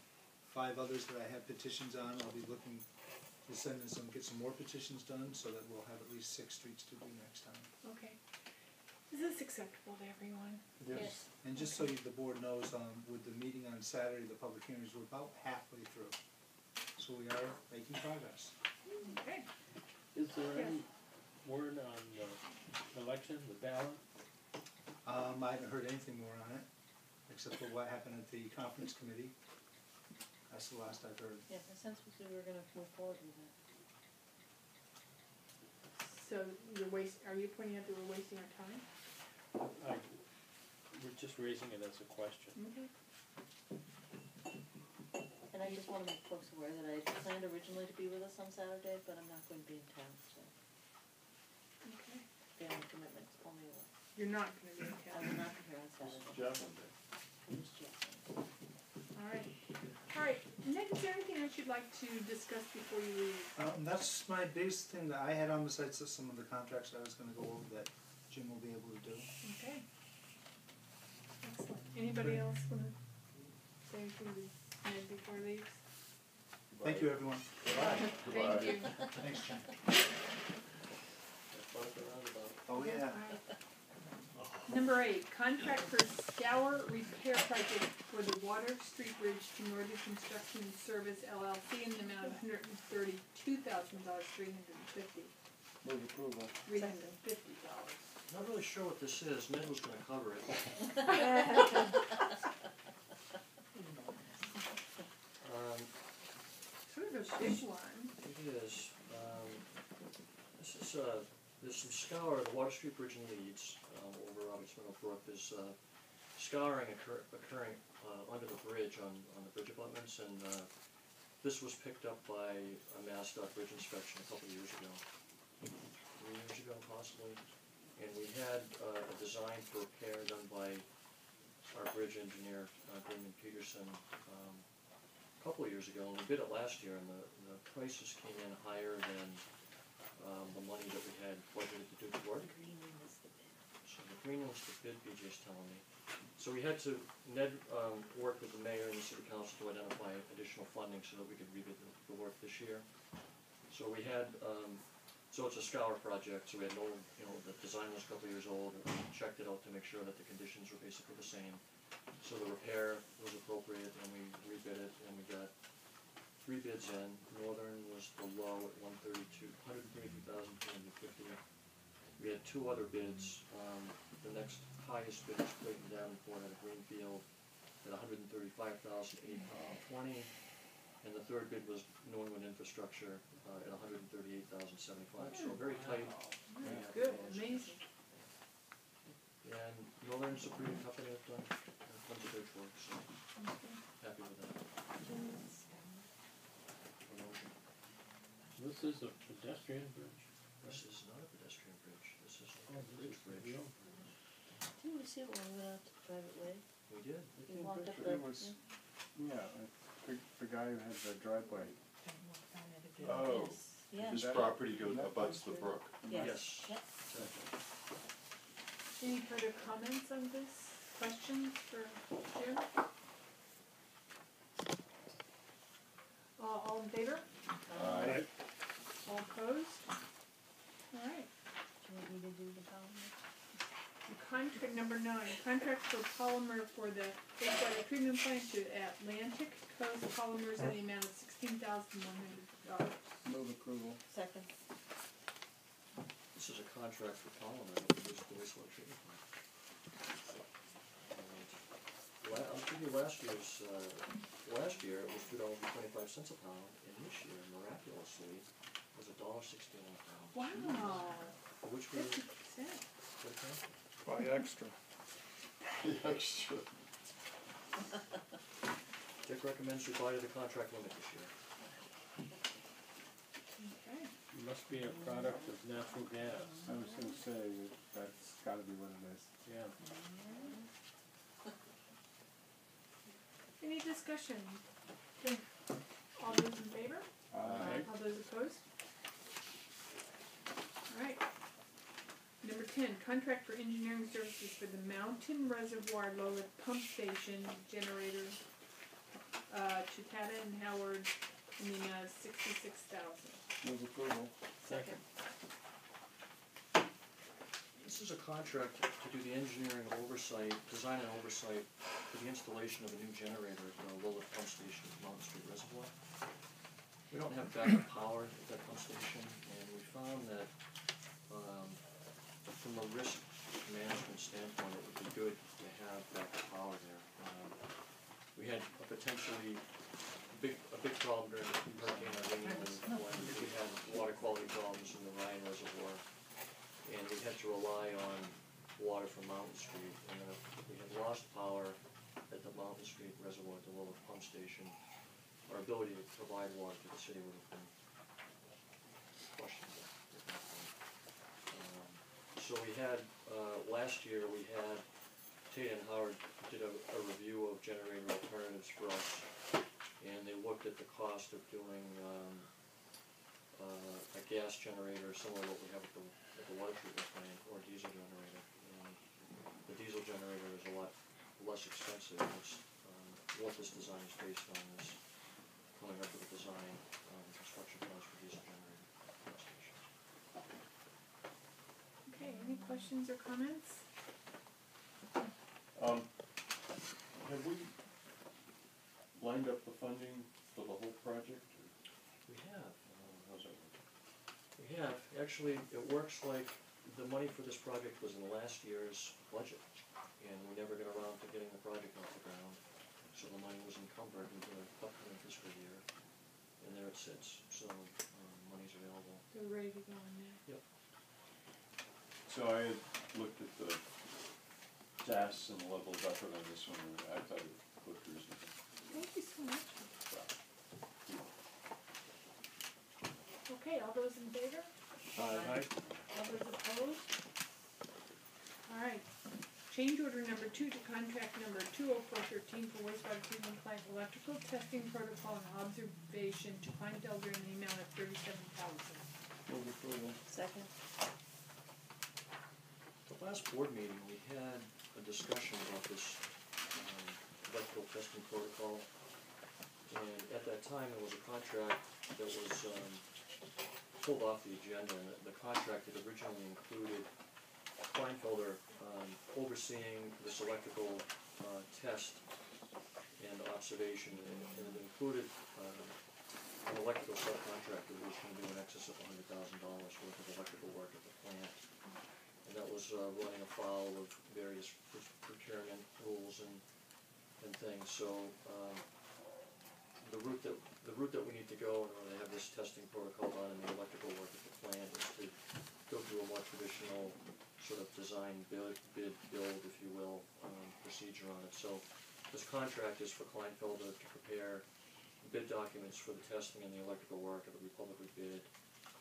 five others that I have petitions on, I'll be looking to send in some, get some more petitions done, so that we'll have at least six streets to do next time. Okay. Is this acceptable to everyone? Yes. And just so you, the board knows, um, with the meeting on Saturday, the public hearings, we're about halfway through. So we are making progress. Okay. Is there Yes. any word on the election, the ballot? Um, I haven't heard anything more on it, except for what happened at the conference committee. That's the last I've heard. Yeah, my sense was we were gonna move forward with it. So you're waste, are you pointing out that we're wasting our time? I, we're just raising it as a question. Okay. And I just wanna make folks aware that I planned originally to be with us on Saturday, but I'm not going to be in town, so Okay. family commitments pull me away. You're not gonna be in I town. will not be here on Saturday. Jeff, one day. It's just- All right. All right. Nick, is there anything else you'd like to discuss before you leave? Um, that's my biggest thing that I had on the site, so some of the contracts I was gonna go over that Jim will be able to do. Okay. Excellent. Anybody else wanna say anything to Ned before he leaves? Thank you, everyone. Thank you. Thanks, Jim. Oh, yeah. Number eight, contract for scour repair project for the Water Street Bridge to Northern Construction Service LLC in the amount of hundred and thirty-two thousand dollars, three hundred and fifty, Move approval. three hundred and fifty dollars. Not really sure what this is, Ned was gonna cover it. (laughs) (laughs) Um, Sort of a one. It is, um, this is, uh, there's some scour, the Water Street Bridge in Leeds, um, over Roberts Meadow Brook, there's, uh, scouring occur, occurring, uh, under the bridge on, on the bridge abutments, and, uh, this was picked up by a MassDOT bridge inspection a couple of years ago, three years ago possibly, and we had, uh, a design for repair done by our bridge engineer, uh, Damon Peterson, um, couple of years ago, and we bid it last year, and the, the prices came in higher than, um, the money that we had budgeted to do the work. The green one is the bid. So the green one's the bid, BJ's telling me. So we had to, Ned, um, worked with the mayor and the city council to identify additional funding so that we could rebid the, the work this year. So we had, um, so it's a scour project, so we had no, you know, the design was a couple years old, and we checked it out to make sure that the conditions were basically the same. So the repair was appropriate, and we rebid it, and we got three bids in. Northern was the low at one thirty-two, hundred and thirty-two thousand two hundred fifty. We had two other bids, um, the next highest bid was Clayton Davenport out of Greenfield at hundred and thirty-five thousand eight hundred and twenty. And the third bid was New England Infrastructure, uh, at hundred and thirty-eight thousand seventy-five, so very tight. Good, amazing. And Northern's a pretty company that done, that done the bridge work, so happy with that. This is a pedestrian bridge. This is not a pedestrian bridge, this is Oh, a bridge bridge. Didn't we see it when we went out to the private way? We did. We walked up It the. was, yeah, the, the guy who had the driveway. Oh. Yeah. His property goes, abuts the comes brook. Yes. Yep. Exactly. Any further comments on this, questions for Jim? Uh, all in favor? Aye. All opposed? Alright, Do you want me to do the polymer? contract number nine, contract for polymer for the wastewater treatment plant to Atlantic Coast Polymers in the amount of sixteen thousand one hundred dollars. Move approval. Second. This is a contract for polymer that we the wastewater treatment plant. And la- I'll give you last year's, uh, last year it was two dollars and twenty-five cents a pound, and this year miraculously was a dollar sixty-one a pound. Wow, For which we, fifty percent. okay, Buy extra. (laughs) Extra. Dick recommends we buy to the contract limit this year. Okay. It must be a product of natural gas. I was gonna say, that that's gotta be what it is. Yeah. Any discussion? Okay. All those in favor? Aye. All those opposed? Alright. Number ten, contract for engineering services for the Mountain Reservoir Lower Pump Station Generator, uh, to and Howard in the amount of sixty-six thousand. Move approval. Second. This is a contract to do the engineering oversight, design and oversight for the installation of a new generator at the Lilith Pump Station at Mountain Street Reservoir. We don't have backup power at that pump station, and we found that, um, from a risk management standpoint, it would be good to have backup power there. Um, We had a potentially big, a big problem during Hurricane Irene when when we had water quality problems in the Ryan Reservoir and we had to rely on water from Mountain Street, and if we had lost power at the Mountain Street Reservoir, at the Lilith Pump Station, our ability to provide water to the city would have been questionable. Um, So we had, uh, last year, we had, Tata and Howard did a, a review of generating alternatives for us, and they looked at the cost of doing, um, uh, a gas generator similar to what we have at the, at the water treatment plant, or a diesel generator. And the diesel generator is a lot less expensive, it's, um, what this design is based on is coming up with a design, um, construction plans for diesel generator pump station. Okay, any questions or comments? Um, have we lined up the funding for the whole project, or We have, um, how's that work? We have, actually, it works like the money for this project was in last year's budget, and we never got around to getting the project off the ground. So the money was encumbered into the upcoming fiscal year, and there it sits, so, um, money's available. They're ready to go on now. Yep. So I had looked at the tasks and the level of effort on this one, and I thought it looked reasonable. Thank you so much. Yeah. Okay, all those in favor? Aye. All those opposed? Alright, change order number two to contract number two oh four thirteen for wastewater treatment plant electrical testing protocol and observation to Kleinfelder in the amount of thirty-seven thousand. Move approval. Second. The last board meeting, we had a discussion about this, um, electrical testing protocol. And at that time, there was a contract that was, um, pulled off the agenda, the, contract had originally included Kleinfelder, um, overseeing this electrical, uh, test and observation, and, and it included, um, an electrical subcontractor who was gonna do in excess of hundred thousand dollars worth of electrical work at the plant. And that was, uh, running afoul of various pr- procurement rules and, and things, so, um, the route that, the route that we need to go in order to have this testing protocol done and the electrical work at the plant is to go through a more traditional sort of design bid, bid, build, if you will, um, procedure on it. So this contract is for Kleinfelder to prepare bid documents for the testing and the electrical work of the publicly bid.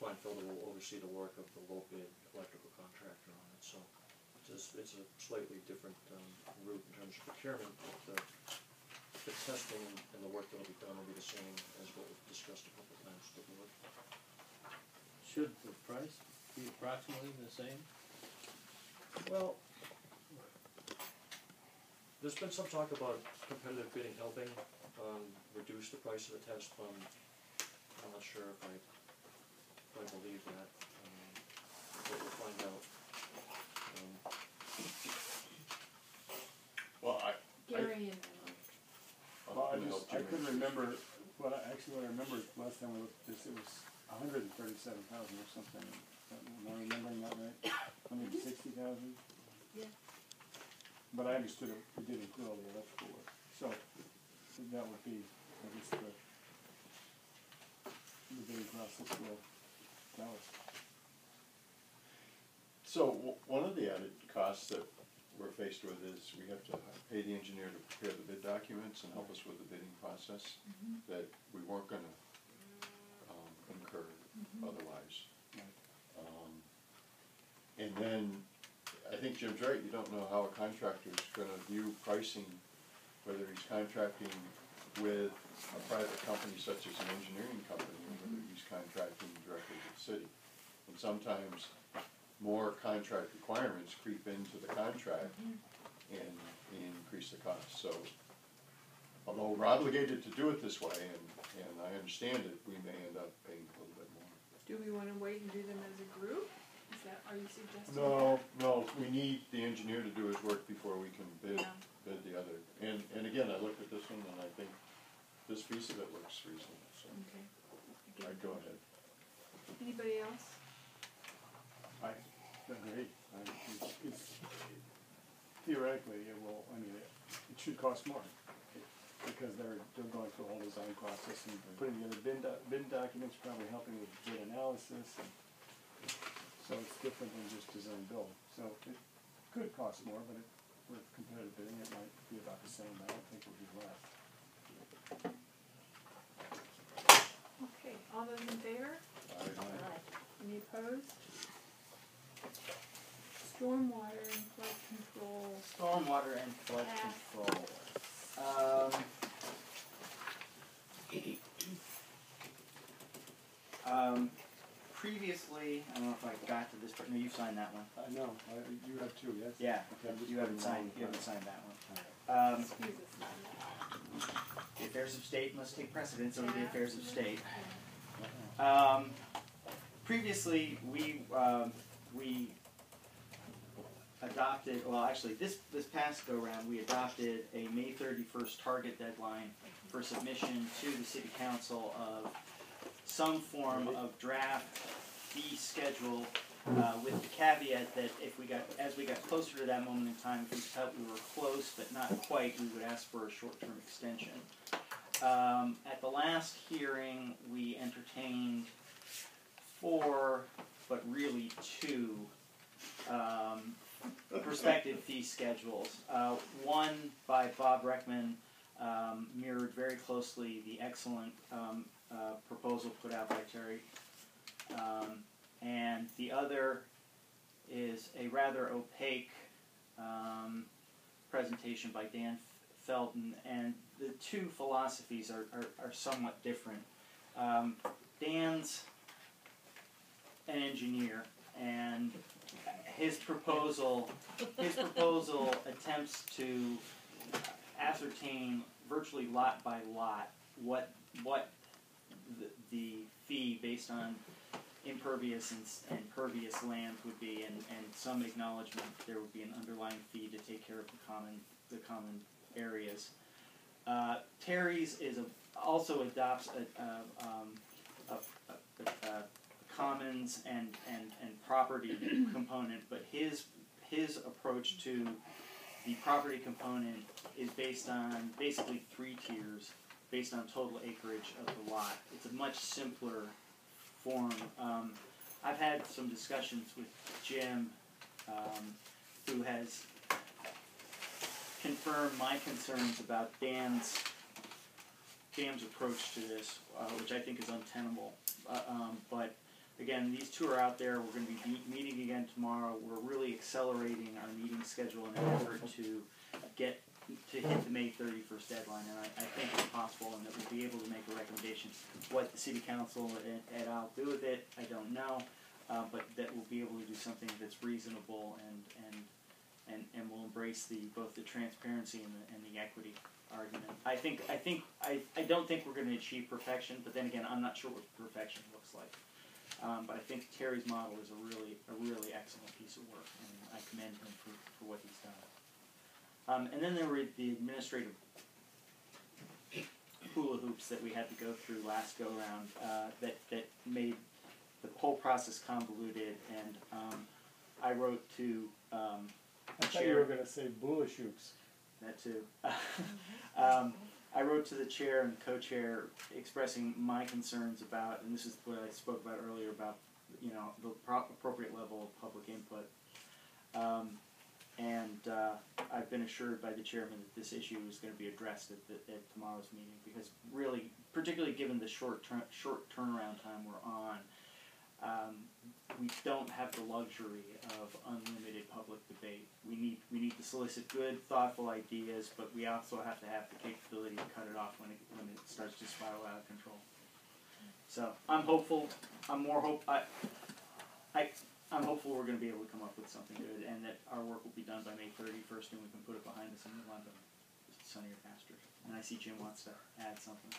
Kleinfelder will oversee the work of the low bid electrical contractor on it, so it's a, it's a slightly different, um, route in terms of procurement, but the, the testing and the work that'll be done will be the same as what we've discussed a couple of times with the board. Should the price be approximately the same? Well, there's been some talk about competitive bidding helping, um, reduce the price of the test, um, I'm not sure if I, if I believe that, um, but we'll find out. Um, Well, I, Gary and Well, I just, I couldn't remember, what I, actually what I remember last time we looked at this, it was hundred and thirty-seven thousand or something. Am I remembering that right? Hundred and sixty thousand? Yeah. But I understood it, it did include all the electrical work, so that would be, I guess, the, the bidding process will tell us. so w- one of the added costs that we're faced with is we have to pay the engineer to prepare the bid documents and help us with the bidding process that we weren't gonna, um, incur otherwise. Um, And then, I think Jim's right, you don't know how a contractor's gonna view pricing, whether he's contracting with a private company such as an engineering company, or whether he's contracting directly with the city. And sometimes more contract requirements creep into the contract mm-hmm. and, and increase the cost, so. Although we're obligated to do it this way, and, and I understand it, we may end up paying a little bit more. Do we wanna wait and do them as a group? Is that, are you suggesting? No, no, we need the engineer to do his work before we can bid, Yeah. bid the other. And, and again, I looked at this one and I think this piece of it looks reasonable, so. Okay. I'd go ahead. Anybody else? I agree. I, it's, it's theoretically, it will, I mean, it, it should cost more. Because they're, they're going through a whole design process and putting together bin doc, bin documents, probably helping with bid analysis. and So it's different than just design build. So it could cost more, but it, with competitive bidding, it might be about the same. I don't think it would be less. Okay, all those in favor? Any opposed? Stormwater and flood control. Stormwater and flood Pass. control. Um. (clears throat) Um, previously, I don't know if I got to this, but no, you signed that one. I know, I, you have two, yes? Yeah, Okay, I'm just you haven't putting signed, you haven't signed that one. Um, Excuse us, the affairs of state must take precedence over the affairs of state. Um, previously, we, um, we adopted, well, actually, this, this past go-round, we adopted a May thirty-first target deadline for submission to the city council of some form of draft fee schedule, uh, with the caveat that if we got, as we got closer to that moment in time, if we felt we were close but not quite, we would ask for a short-term extension. Um, at the last hearing, we entertained four, but really two, um, prospective fee schedules. Uh, one by Bob Reckman um, mirrored very closely the excellent um, uh, proposal put out by Terry. Um, and the other is a rather opaque um, presentation by Dan Felton, and the two philosophies are, are, are somewhat different. Um, Dan's an engineer, and his proposal his proposal attempts to ascertain virtually lot by lot what what the, the fee based on impervious and, and pervious land would be, and, and some acknowledgement there would be an underlying fee to take care of the common the common areas. Uh, Terry's is a, also adopts a, um, a, a, a commons and, and, and property (clears throat) component, but his his approach to the property component is based on basically three tiers based on total acreage of the lot. It's a much simpler form. Um, I've had some discussions with Jim, um, who has confirmed my concerns about Dan's Dan's approach to this, uh, which I think is untenable. Uh, um, but again, these two are out there. We're going to be meeting again tomorrow. We're really accelerating our meeting schedule in an effort to get to hit the May 31st deadline, and I, I think it's possible, and that we'll be able to make a recommendation. What the city council and, and I'll do with it, I don't know, uh, but that we'll be able to do something that's reasonable and and and, and will embrace the both the transparency and the, and the equity argument. I think I think I, I don't think we're going to achieve perfection, but then again, I'm not sure what perfection looks like. Um, but I think Terry's model is a really a really excellent piece of work, and I commend him for, for what he's done. Um, and then there were the administrative hula hoops that we had to go through last go round uh, that that made the whole process convoluted, and um, I wrote to um, I the thought you were gonna say bullish hoops. That too. (laughs) um, I wrote to the chair and co-chair expressing my concerns about, and this is what I spoke about earlier about, you know, the pro- appropriate level of public input. Um, and uh, I've been assured by the chairman that this issue is going to be addressed at, the, at tomorrow's meeting because really, particularly given the short turn, short turnaround time we're on, um, we don't have the luxury of unlimited public debate. We need we need to solicit good, thoughtful ideas, but we also have to have the capability to cut it off when it when it starts to spiral out of control. So I'm hopeful. I'm more hope. I, I I'm hopeful we're going to be able to come up with something good, and that our work will be done by May 31st, and we can put it behind us and move on to sunnier pastures. And I see Jim wants to add something.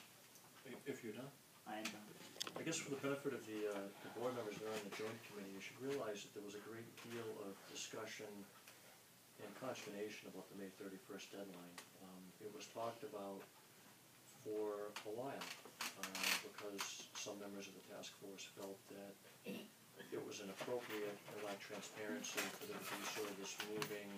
If you're done. I. I guess for the benefit of the, uh, the board members that are on the joint committee, you should realize that there was a great deal of discussion and consternation about the May thirty-first deadline. Um, it was talked about for a while, uh, because some members of the task force felt that it was inappropriate, lacked transparency for there to be sort of this moving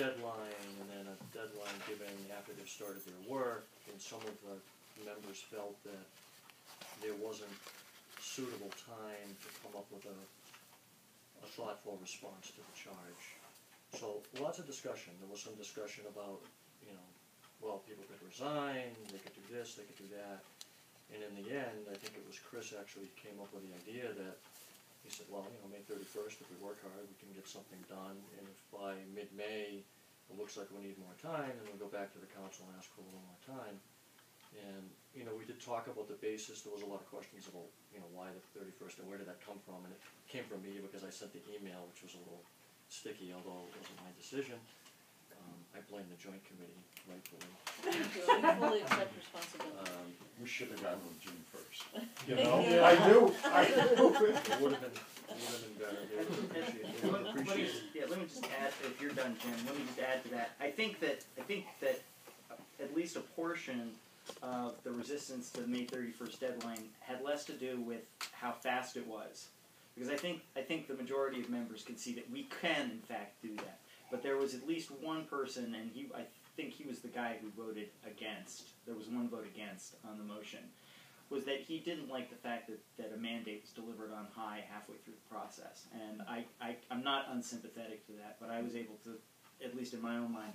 deadline, and then a deadline given after they've started their work, and some of the members felt that there wasn't suitable time to come up with a, a thoughtful response to the charge. So lots of discussion. There was some discussion about, you know, well, people could resign, they could do this, they could do that. And in the end, I think it was Chris actually came up with the idea that he said, well, you know, May thirty-first, if we work hard, we can get something done. And if by mid-May, it looks like we need more time, then we'll go back to the council and ask for a little more time. And, you know, we did talk about the basis, there was a lot of questions about, you know, why the thirty-first and where did that come from? And it came from me because I sent the email, which was a little sticky, although it wasn't my decision. Um, I blame the joint committee rightfully. I fully accept responsibility. Um, We should have gotten with June first. (laughs) You know? Yeah. I do, I do. It would have been, it would have been better, they would have appreciated, they would Let have let me appreciated. just- Yeah, let me just add, if you're done, Jim, let me just add to that. I think that, I think that at least a portion of the resistance to the May thirty-first deadline had less to do with how fast it was. Because I think, I think the majority of members can see that we can in fact do that. But there was at least one person, and he, I think he was the guy who voted against, there was one vote against on the motion, was that he didn't like the fact that, that a mandate was delivered on high halfway through the process. And I, I, I'm not unsympathetic to that, but I was able to, at least in my own mind,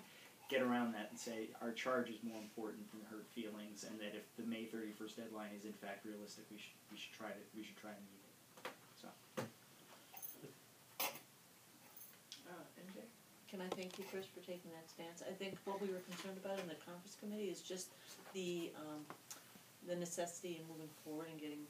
get around that and say our charge is more important than hurt feelings, and that if the May 31st deadline is in fact realistic, we should, we should try to, we should try and meet it. So. Uh, MJ, can I thank you first for taking that stance? I think what we were concerned about in the conference committee is just the, um, the necessity in moving forward and getting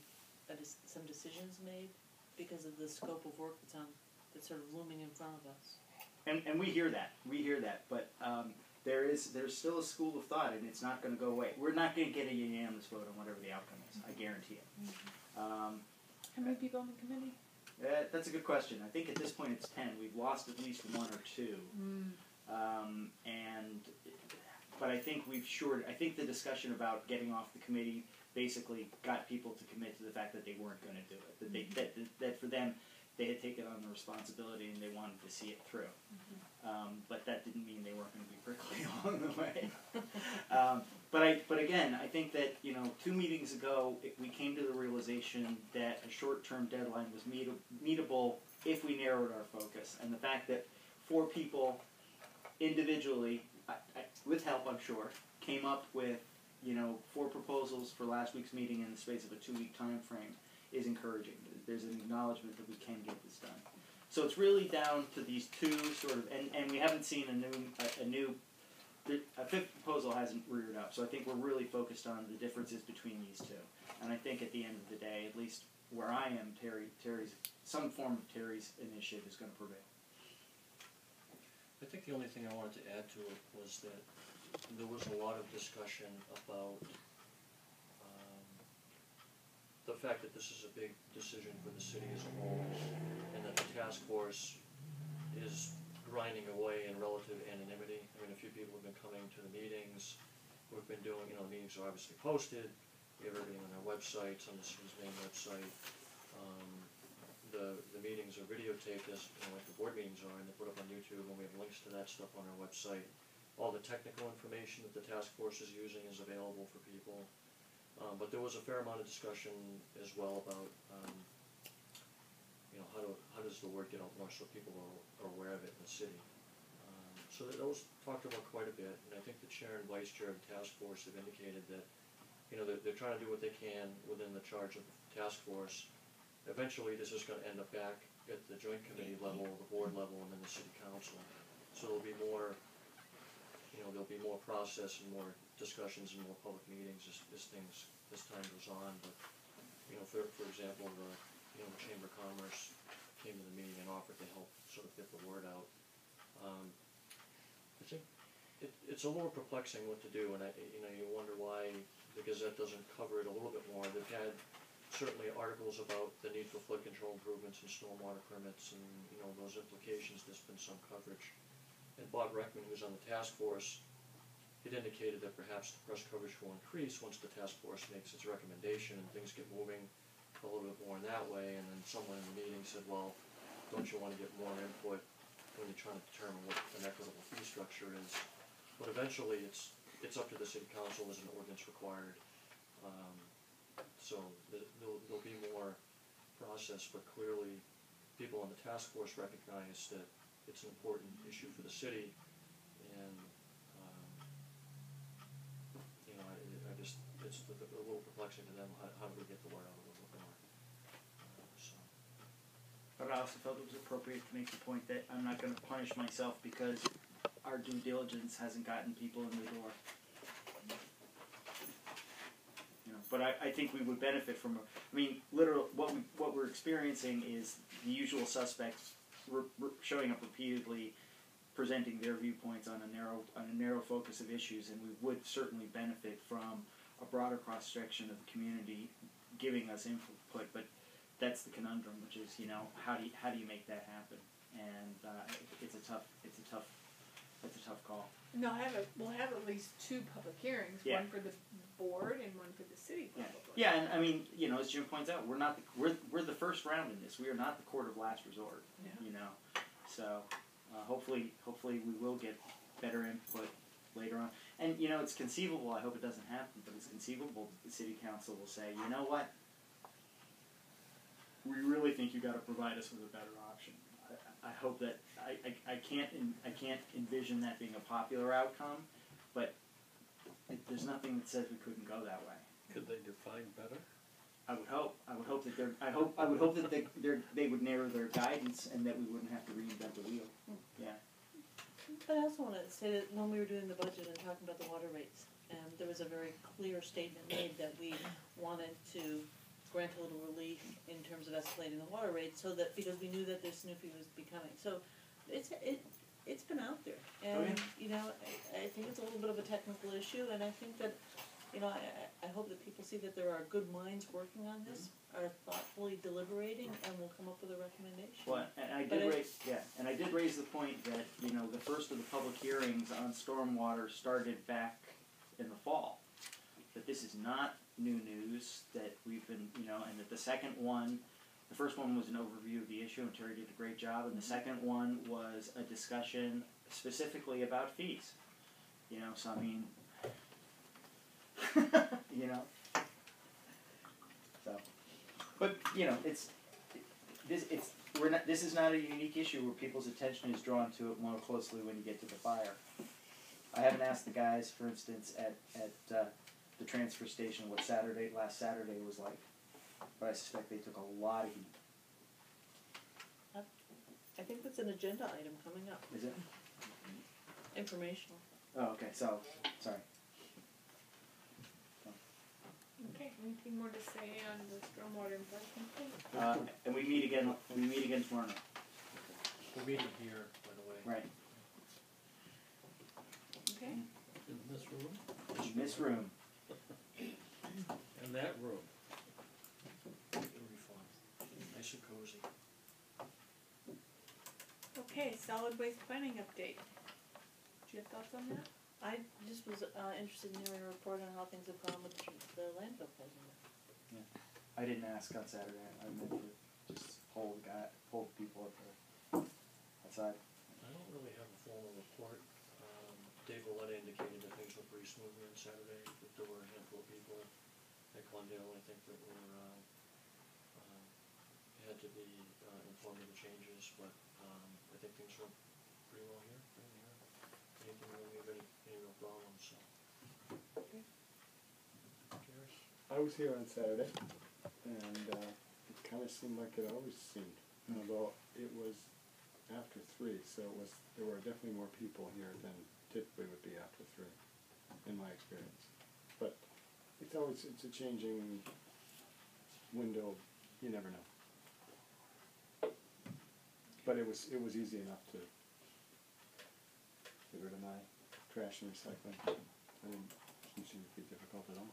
a dec- some decisions made because of the scope of work that's on, that's sort of looming in front of us. And, and we hear that, we hear that, but um, there is there's still a school of thought, and it's not going to go away. We're not going to get a unanimous vote on whatever the outcome is. I guarantee it. Um, How many people on the committee? uh, that's a good question. I think at this point it's ten. We've lost at least one or two, um, and but I think we've sure. I think the discussion about getting off the committee basically got people to commit to the fact that they weren't going to do it. That they that, that, that for them they had taken on the responsibility and they wanted to see it through. Um, but that didn't mean they weren't going to be prickly (laughs) along the way. um, but I, but again, I think that you know, two meetings ago, it, we came to the realization that a short-term deadline was meet, meetable if we narrowed our focus, and the fact that four people individually, I, I, with help, I'm sure, came up with you know four proposals for last week's meeting in the space of a two-week time frame is encouraging. There's an acknowledgement that we can get this done. So it's really down to these two sort of, and, and we haven't seen a new a, a new a fifth proposal hasn't reared up. So I think we're really focused on the differences between these two. And I think at the end of the day, at least where I am, Terry Terry's some form of Terry's initiative is going to prevail. I think the only thing I wanted to add to it was that there was a lot of discussion about the fact that this is a big decision for the city as a whole, and that the task force is grinding away in relative anonymity. I mean, a few people have been coming to the meetings. We've been doing, you know, the meetings are obviously posted. We have everything on our websites, on the city's main website. Um, the, the meetings are videotaped as, you know, like the board meetings are, and they're put up on YouTube, and we have links to that stuff on our website. All the technical information that the task force is using is available for people. Um, but there was a fair amount of discussion as well about, um, you know, how do, how does the word get out more so people are, are aware of it in the city? So that was talked about quite a bit, and I think the chair and vice chair of the task force have indicated that, you know, they're, they're trying to do what they can within the charge of the task force. Eventually, this is gonna end up back at the joint committee level, the board level, and then the city council. So there'll be more, you know, there'll be more process and more discussions and more public meetings as, as things, as time goes on, but, you know, for, for example, the, you know, the Chamber of Commerce came to the meeting and offered to help sort of get the word out. Um, I think it, it's a little perplexing what to do, and I, you know, you wonder why the Gazette doesn't cover it a little bit more. They've had certainly articles about the need for flood control improvements and stormwater permits and, you know, those implications, there's been some coverage. And Bob Reckman, who's on the task force, had indicated that perhaps the press coverage will increase once the task force makes its recommendation and things get moving a little bit more in that way, and then someone in the meeting said, well, don't you wanna get more input when you're trying to determine what an equitable fee structure is? But eventually, it's, it's up to the city council, as an ordinance required. Um, so th- there'll, there'll be more process, but clearly, people on the task force recognize that it's an important issue for the city, and, um, you know, I, I just, it's a little perplexing to them, how, how do we get the word out a little bit more? Uh, So, But I also felt it was appropriate to make the point that I'm not gonna punish myself because our due diligence hasn't gotten people in the door. You know, but I, I think we would benefit from, a- I mean, literal, what we, what we're experiencing is the usual suspects re- re- showing up repeatedly, presenting their viewpoints on a narrow, on a narrow focus of issues, and we would certainly benefit from a broader cross-section of the community giving us input, but that's the conundrum, which is, you know, how do you, how do you make that happen? And, uh, it's a tough, it's a tough, it's a tough call. No, I have a, we'll have at least two public hearings, Yeah. one for the board and one for the city Yeah. Yeah, and I mean, you know, as Jim points out, we're not the, we're we're the first round in this. We are not the court of last resort. Yeah. You know, so uh, hopefully, hopefully we will get better input later on. And you know, it's conceivable. I hope it doesn't happen, but it's conceivable that the city council will say, you know what, we really think you got to provide us with a better option. I, I hope that I, I, I can't en- I can't envision that being a popular outcome, but it, there's nothing that says we couldn't go that way. Could they define better? I would hope. I would hope that they're. I hope. I would hope that they they would narrow their guidance and that we wouldn't have to reinvent the wheel. Hmm. Yeah. But I also wanna say that when we were doing the budget and talking about the water rates, um, there was a very clear statement made that we wanted to grant a little relief in terms of escalating the water rates, so that, because we knew that the Snoopy was becoming, so it's, it, it's been out there. Oh, And, you know, I, I think it's a little bit of a technical issue, and I think that, you know, I, I, I hope that people see that there are good minds working on this, mm-hmm. are thoughtfully deliberating, and will come up with a recommendation. Well, and I But did raise. Yeah, and I did raise the point that you know the first of the public hearings on stormwater started back in the fall. That this is not new news. That we've been you know, and that the second one. The first one was an overview of the issue, and Terry did a great job. And the mm-hmm. second one was a discussion specifically about fees. You know, so I mean, (laughs) you know, so, but you know, it's this it's we're not this is not a unique issue where people's attention is drawn to it more closely when you get to the fire. I haven't asked the guys, for instance, at at uh, the transfer station what Saturday last Saturday was like, but I suspect they took a lot of heat. I think that's an agenda item coming up, Is it? informational. Oh, okay. So sorry. Okay, anything more to say on the stormwater and? Uh, and we meet again. We meet again tomorrow. night. we're meeting here, by the way. Right. Okay, In this room? In this room. In that room? Very fun, nice and cozy. okay, solid waste planning update. Do you have thoughts on that? I just was uh, interested in hearing a report on how things have gone with the the landfill president. I didn't ask on Saturday. I meant to just poll the guy, poll the people at the outside. I don't really have a formal report. Um, Dave Valletta indicated that things went pretty smoothly on Saturday, that there were a handful of people at Glendale, I think, that were, uh, um, had to be, uh, informed of the changes, but, um, I think things went pretty well here, anything really of any, any real problems, so. I was here on Saturday, and uh, it kind of seemed like it always seemed, although it was after three, so it was there were definitely more people here than typically would be after three, in my experience. But it's always it's a changing window. You never know. But it was it was easy enough to get rid of my trash and recycling. I didn't, didn't seem to be difficult at all.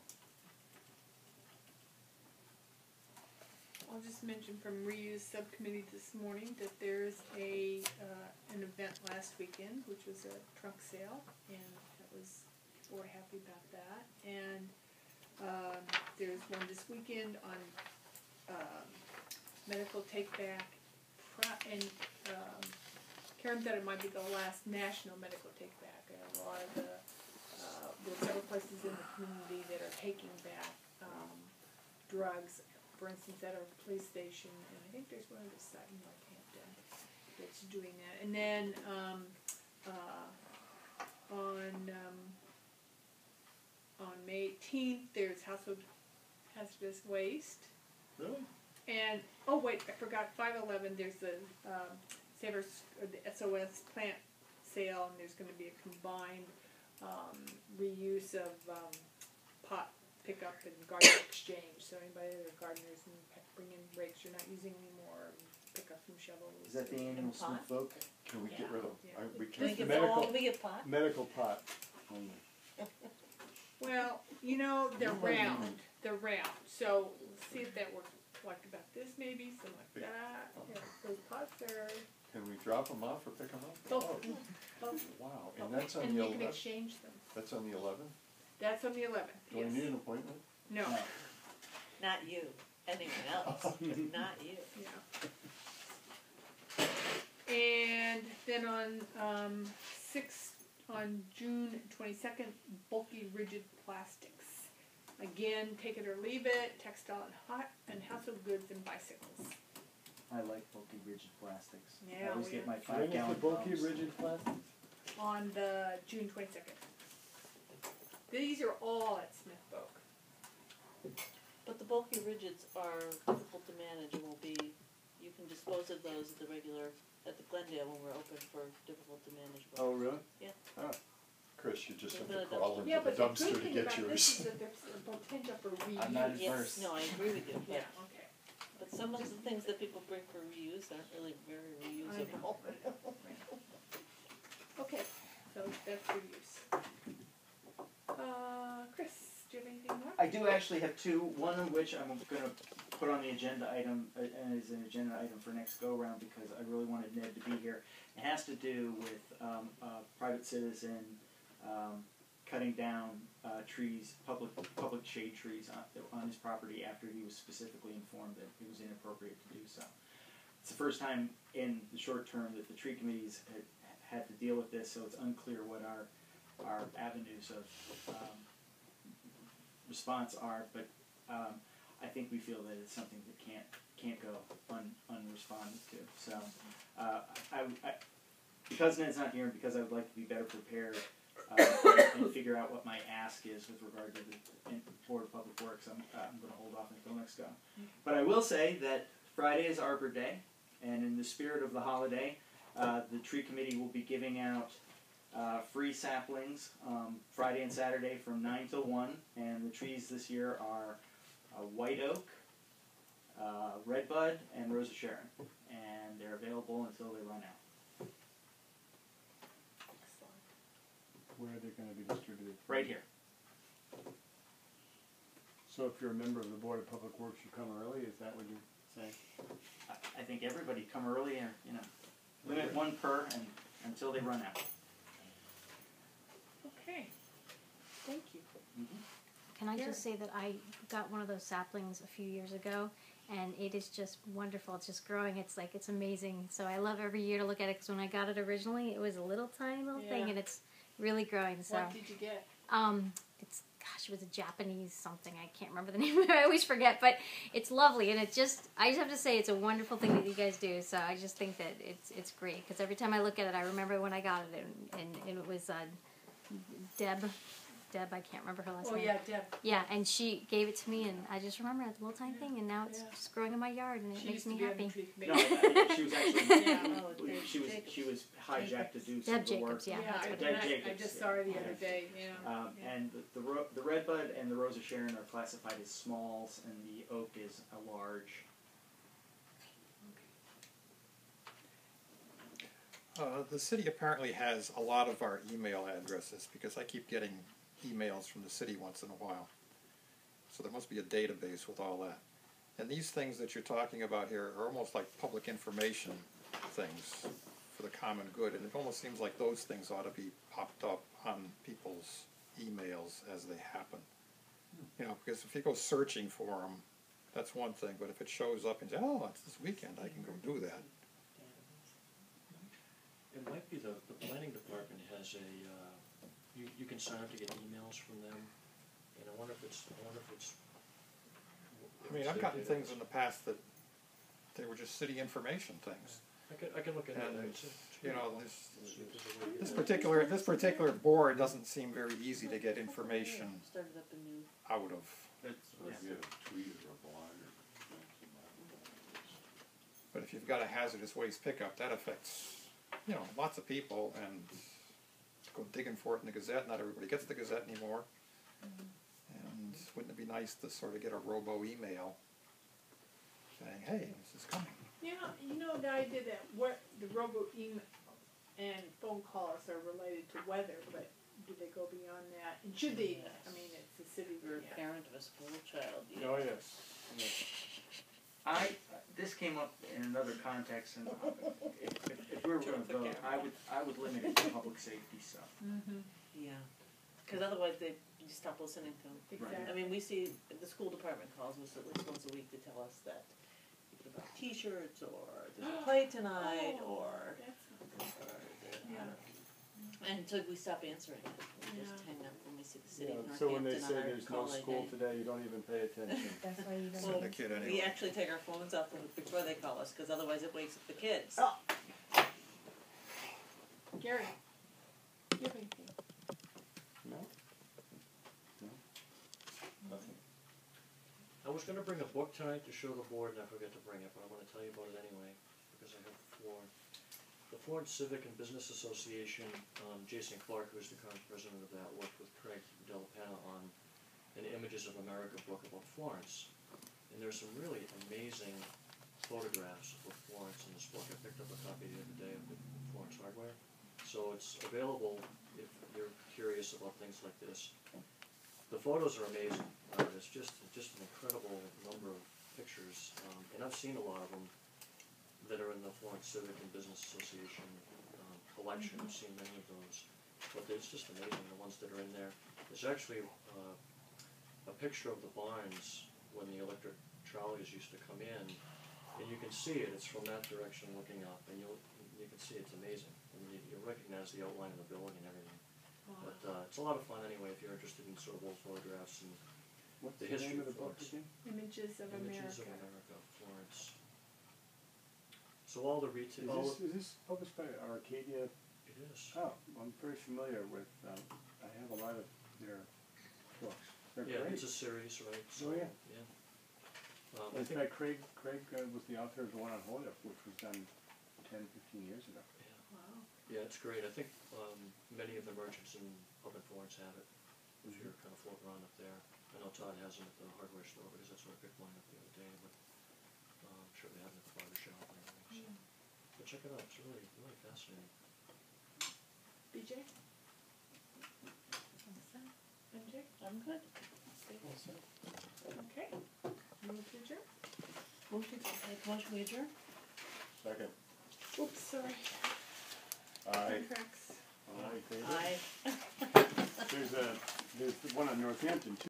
I'll just mention from reuse subcommittee this morning that there's a, uh, an event last weekend, which was a trunk sale, and that was, were happy about that. And, um, there's one this weekend on, um, medical take back, and, um, Karen thought it might be the last national medical take back, and a lot of the, uh, there's several places in the community that are taking back, um, drugs, for instance, at our police station, and I think there's one other site in Northampton that's doing that. And then, um, uh, on, um, on May eighteenth, there's household hazardous waste. Really? And, oh wait, I forgot, five eleven, there's the, um, Savers, or the SOS plant sale, and there's gonna be a combined, um, reuse of, um, pot pickup and garden (coughs) exchange, so anybody that are gardeners and pe- bring in rakes you're not using anymore, and pick up some shovels. Is that the annual Smith Voc? Can we get rid of, Yeah. I, we Do we can, get Medical- all, do we get pot? Medical pot only. (laughs) Well, you know, they're You round, need- they're round, so see if that works, like about this maybe, something like that, yeah, those pots are, can we drop them off or pick them up? both, Oh, both, Wow, and that's on and the you can eleventh, exchange them. that's on the eleventh? That's on the eleventh, Do I yes. need an appointment? No, Not you, anyone (laughs) else, not you. yeah. And then on, um, six, on June twenty-second, bulky rigid plastics. Again, take it or leave it, textile and hot, and household goods and bicycles. I like bulky rigid plastics. Yeah, I always we get my When five is the gallon bulky drums. rigid plastic? on the June twenty second. These are all at Smith Voc. But the bulky rigids are difficult to manage and will be, you can dispose of those at the regular, at the Glendale when we're open for difficult to manage. Oh, really? Yeah. Ah. Chris, you just have to the crawl into Yeah, the but the dumpster good to thing get about this is yours. that there's a potential for. I'm not Yes, adverse. no, I agree with you, Yeah, okay. But some of the things that people bring for reuse aren't really very reusable. (laughs) Okay, so that's for use. Uh, Chris, do you have anything more? I do actually have two, one of which I'm gonna put on the agenda item, uh, as an agenda item for next go-round, because I really wanted Ned to be here. It has to do with, um, a private citizen, um, cutting down, uh, trees, public, public shade trees on, on his property after he was specifically informed that it was inappropriate to do so. It's the first time in the short term that the tree committees had, had to deal with this, so it's unclear what our, our avenues of, um, response are, but um, I think we feel that it's something that can't can't go un, unresponded to. So, uh, I, I, because Ned's not here, and because I would like to be better prepared uh, and, and figure out what my ask is with regard to the Board of Public Works, I'm, I'm going to hold off until next go. But I will say that Friday is Arbor Day, and in the spirit of the holiday, uh, the tree committee will be giving out uh, free saplings um, Friday and Saturday from 9 till 1. And the trees this year are uh, white oak, uh, redbud, and Rose of Sharon. And they're available until they run out. Where they're gonna be distributed? Right here. So if you're a member of the Board of Public Works, you come early, is that what you're saying? I, I think everybody come early and, you know, limit one per and until they run out. Okay, thank you. Mm-hmm. Can I Sure. just say that I got one of those saplings a few years ago, and it is just wonderful. It's just growing. It's like it's amazing. So I love every year to look at it because when I got it originally, it was a little tiny little thing, and it's really growing. So What did you get? um, it's gosh, it was a Japanese something. I can't remember the (laughs) name. I always forget, but it's lovely, and it just I just have to say it's a wonderful thing that you guys do. So I just think that it's it's great because every time I look at it, I remember when I got it, and, and, it was uh, Deb. Deb, I can't remember her last Oh, name. yeah, Deb. Yeah, and she gave it to me, and I just remember that little tiny thing, and now it's Yeah. just growing in my yard, and it She makes used to me be happy. No. I- she was actually, (laughs) Yeah. Oh, (laughs) Deb she was, Jacobs. she was hijacked to do some Deb of the work. Jacobs, yeah. Yeah, I, Deb and I, I just yeah. saw her the Yeah. other day, yeah. Um, and the, the, ro- the redbud and the Rose of Sharon are classified as smalls, and the oak is a large. Uh, the city apparently has a lot of our email addresses because I keep getting emails from the city once in a while. So there must be a database with all that. And these things that you're talking about here are almost like public information things for the common good. And it almost seems like those things ought to be popped up on people's emails as they happen. You know, because if you go searching for them, that's one thing. But if it shows up and say, oh, it's this weekend, I can go do that. It might be the, the planning department has a, uh, you, you can sign up to get emails from them, and I wonder if it's, I wonder if it's. I mean, I've gotten things in the past that they were just city information things. I can, I can look into And, that. It's- it's you know, this, cool. See if there's a way to this particular, this particular board doesn't seem very easy to get information Started up a new. out of. It's, Or if you had a tweet or a blog or. But if you've got a hazardous waste pickup, that affects, you know, lots of people and go digging for it in the Gazette, not everybody gets the Gazette anymore. Mm-hmm. And wouldn't it be nice to sort of get a robo email saying, hey, this is coming. Yeah, you know, the idea that what the robo email and phone calls are related to weather, but do they go beyond that? And should they? I mean, it's a city. You're a parent of a school child. you- Oh, yes. yes. I, this came up in another context, and if, if, if we were gonna vote, I would, I would limit it to public safety stuff. Mm-hmm. Yeah, because otherwise they you stop listening to them. Exactly. I mean, we see the school department calls us at least once a week to tell us that about T-shirts or there's a play tonight Oh, or, That's not good. or Yeah. And until we stop answering it, we just Yeah. hang up when we see the city Yeah, of so when they Northampton say on our there's no call school ID. today, you don't even pay attention. (laughs) That's why you don't. Send the kid We anyway. actually take our phones off before they call us, because otherwise it wakes up the kids. Oh. Gary, you have anything? No? No? Nothing. I was gonna bring a book tonight to show the board, and I forgot to bring it, but I wanna tell you about it anyway, because I have Florence. The Florence Civic and Business Association, um, Jason Clark, who's the current president of that, worked with Craig Della Penna on an Images of America book about Florence. And there's some really amazing photographs of Florence in this book. I picked up a copy the other day of the Florence hardware. So it's available if you're curious about things like this. The photos are amazing. Uh, it's just just an incredible number of pictures, um, and I've seen a lot of them that are in the Florence Civic and Business Association um, collection. I've seen many of those, but it's just amazing the ones that are in there. There's actually uh, a picture of the barns when the electric trolleys used to come in, and you can see it. It's from that direction looking up, and you'll you can see it's amazing. I mean, you, you recognize the outline of the building and everything. But uh, it's a lot of fun anyway if you're interested in sort of old photographs and What's The the history name of of the book again? Images of Images America. of America, Florence. So all the Is retail, all, this, is this published by Arcadia? it is. Oh, I'm very familiar with, um, I have a lot of their books. They're Yeah, great. it's a series, right? Oh, yeah. Yeah. Um, I think, fact, Craig, Craig uh, was the author of the one on Holyoke, which was done 10, 15 years ago. Yeah. Wow. yeah, it's great. I think, um, many of the merchants in, up in Florence have it, if you're kind of floating around up there. I know Todd has them at the hardware store because that's where I picked mine up the other day, but, uh, I'm sure they have it at the barber shop and everything, so. But check it out, it's really, really fascinating. BJ? MJ? I'm good. Okay. Move to adjourn? Move to, make motion we adjourn? Second. Oops, sorry. Aye. Contracts. All right, David? Aye. There's a, there's one on Northampton too.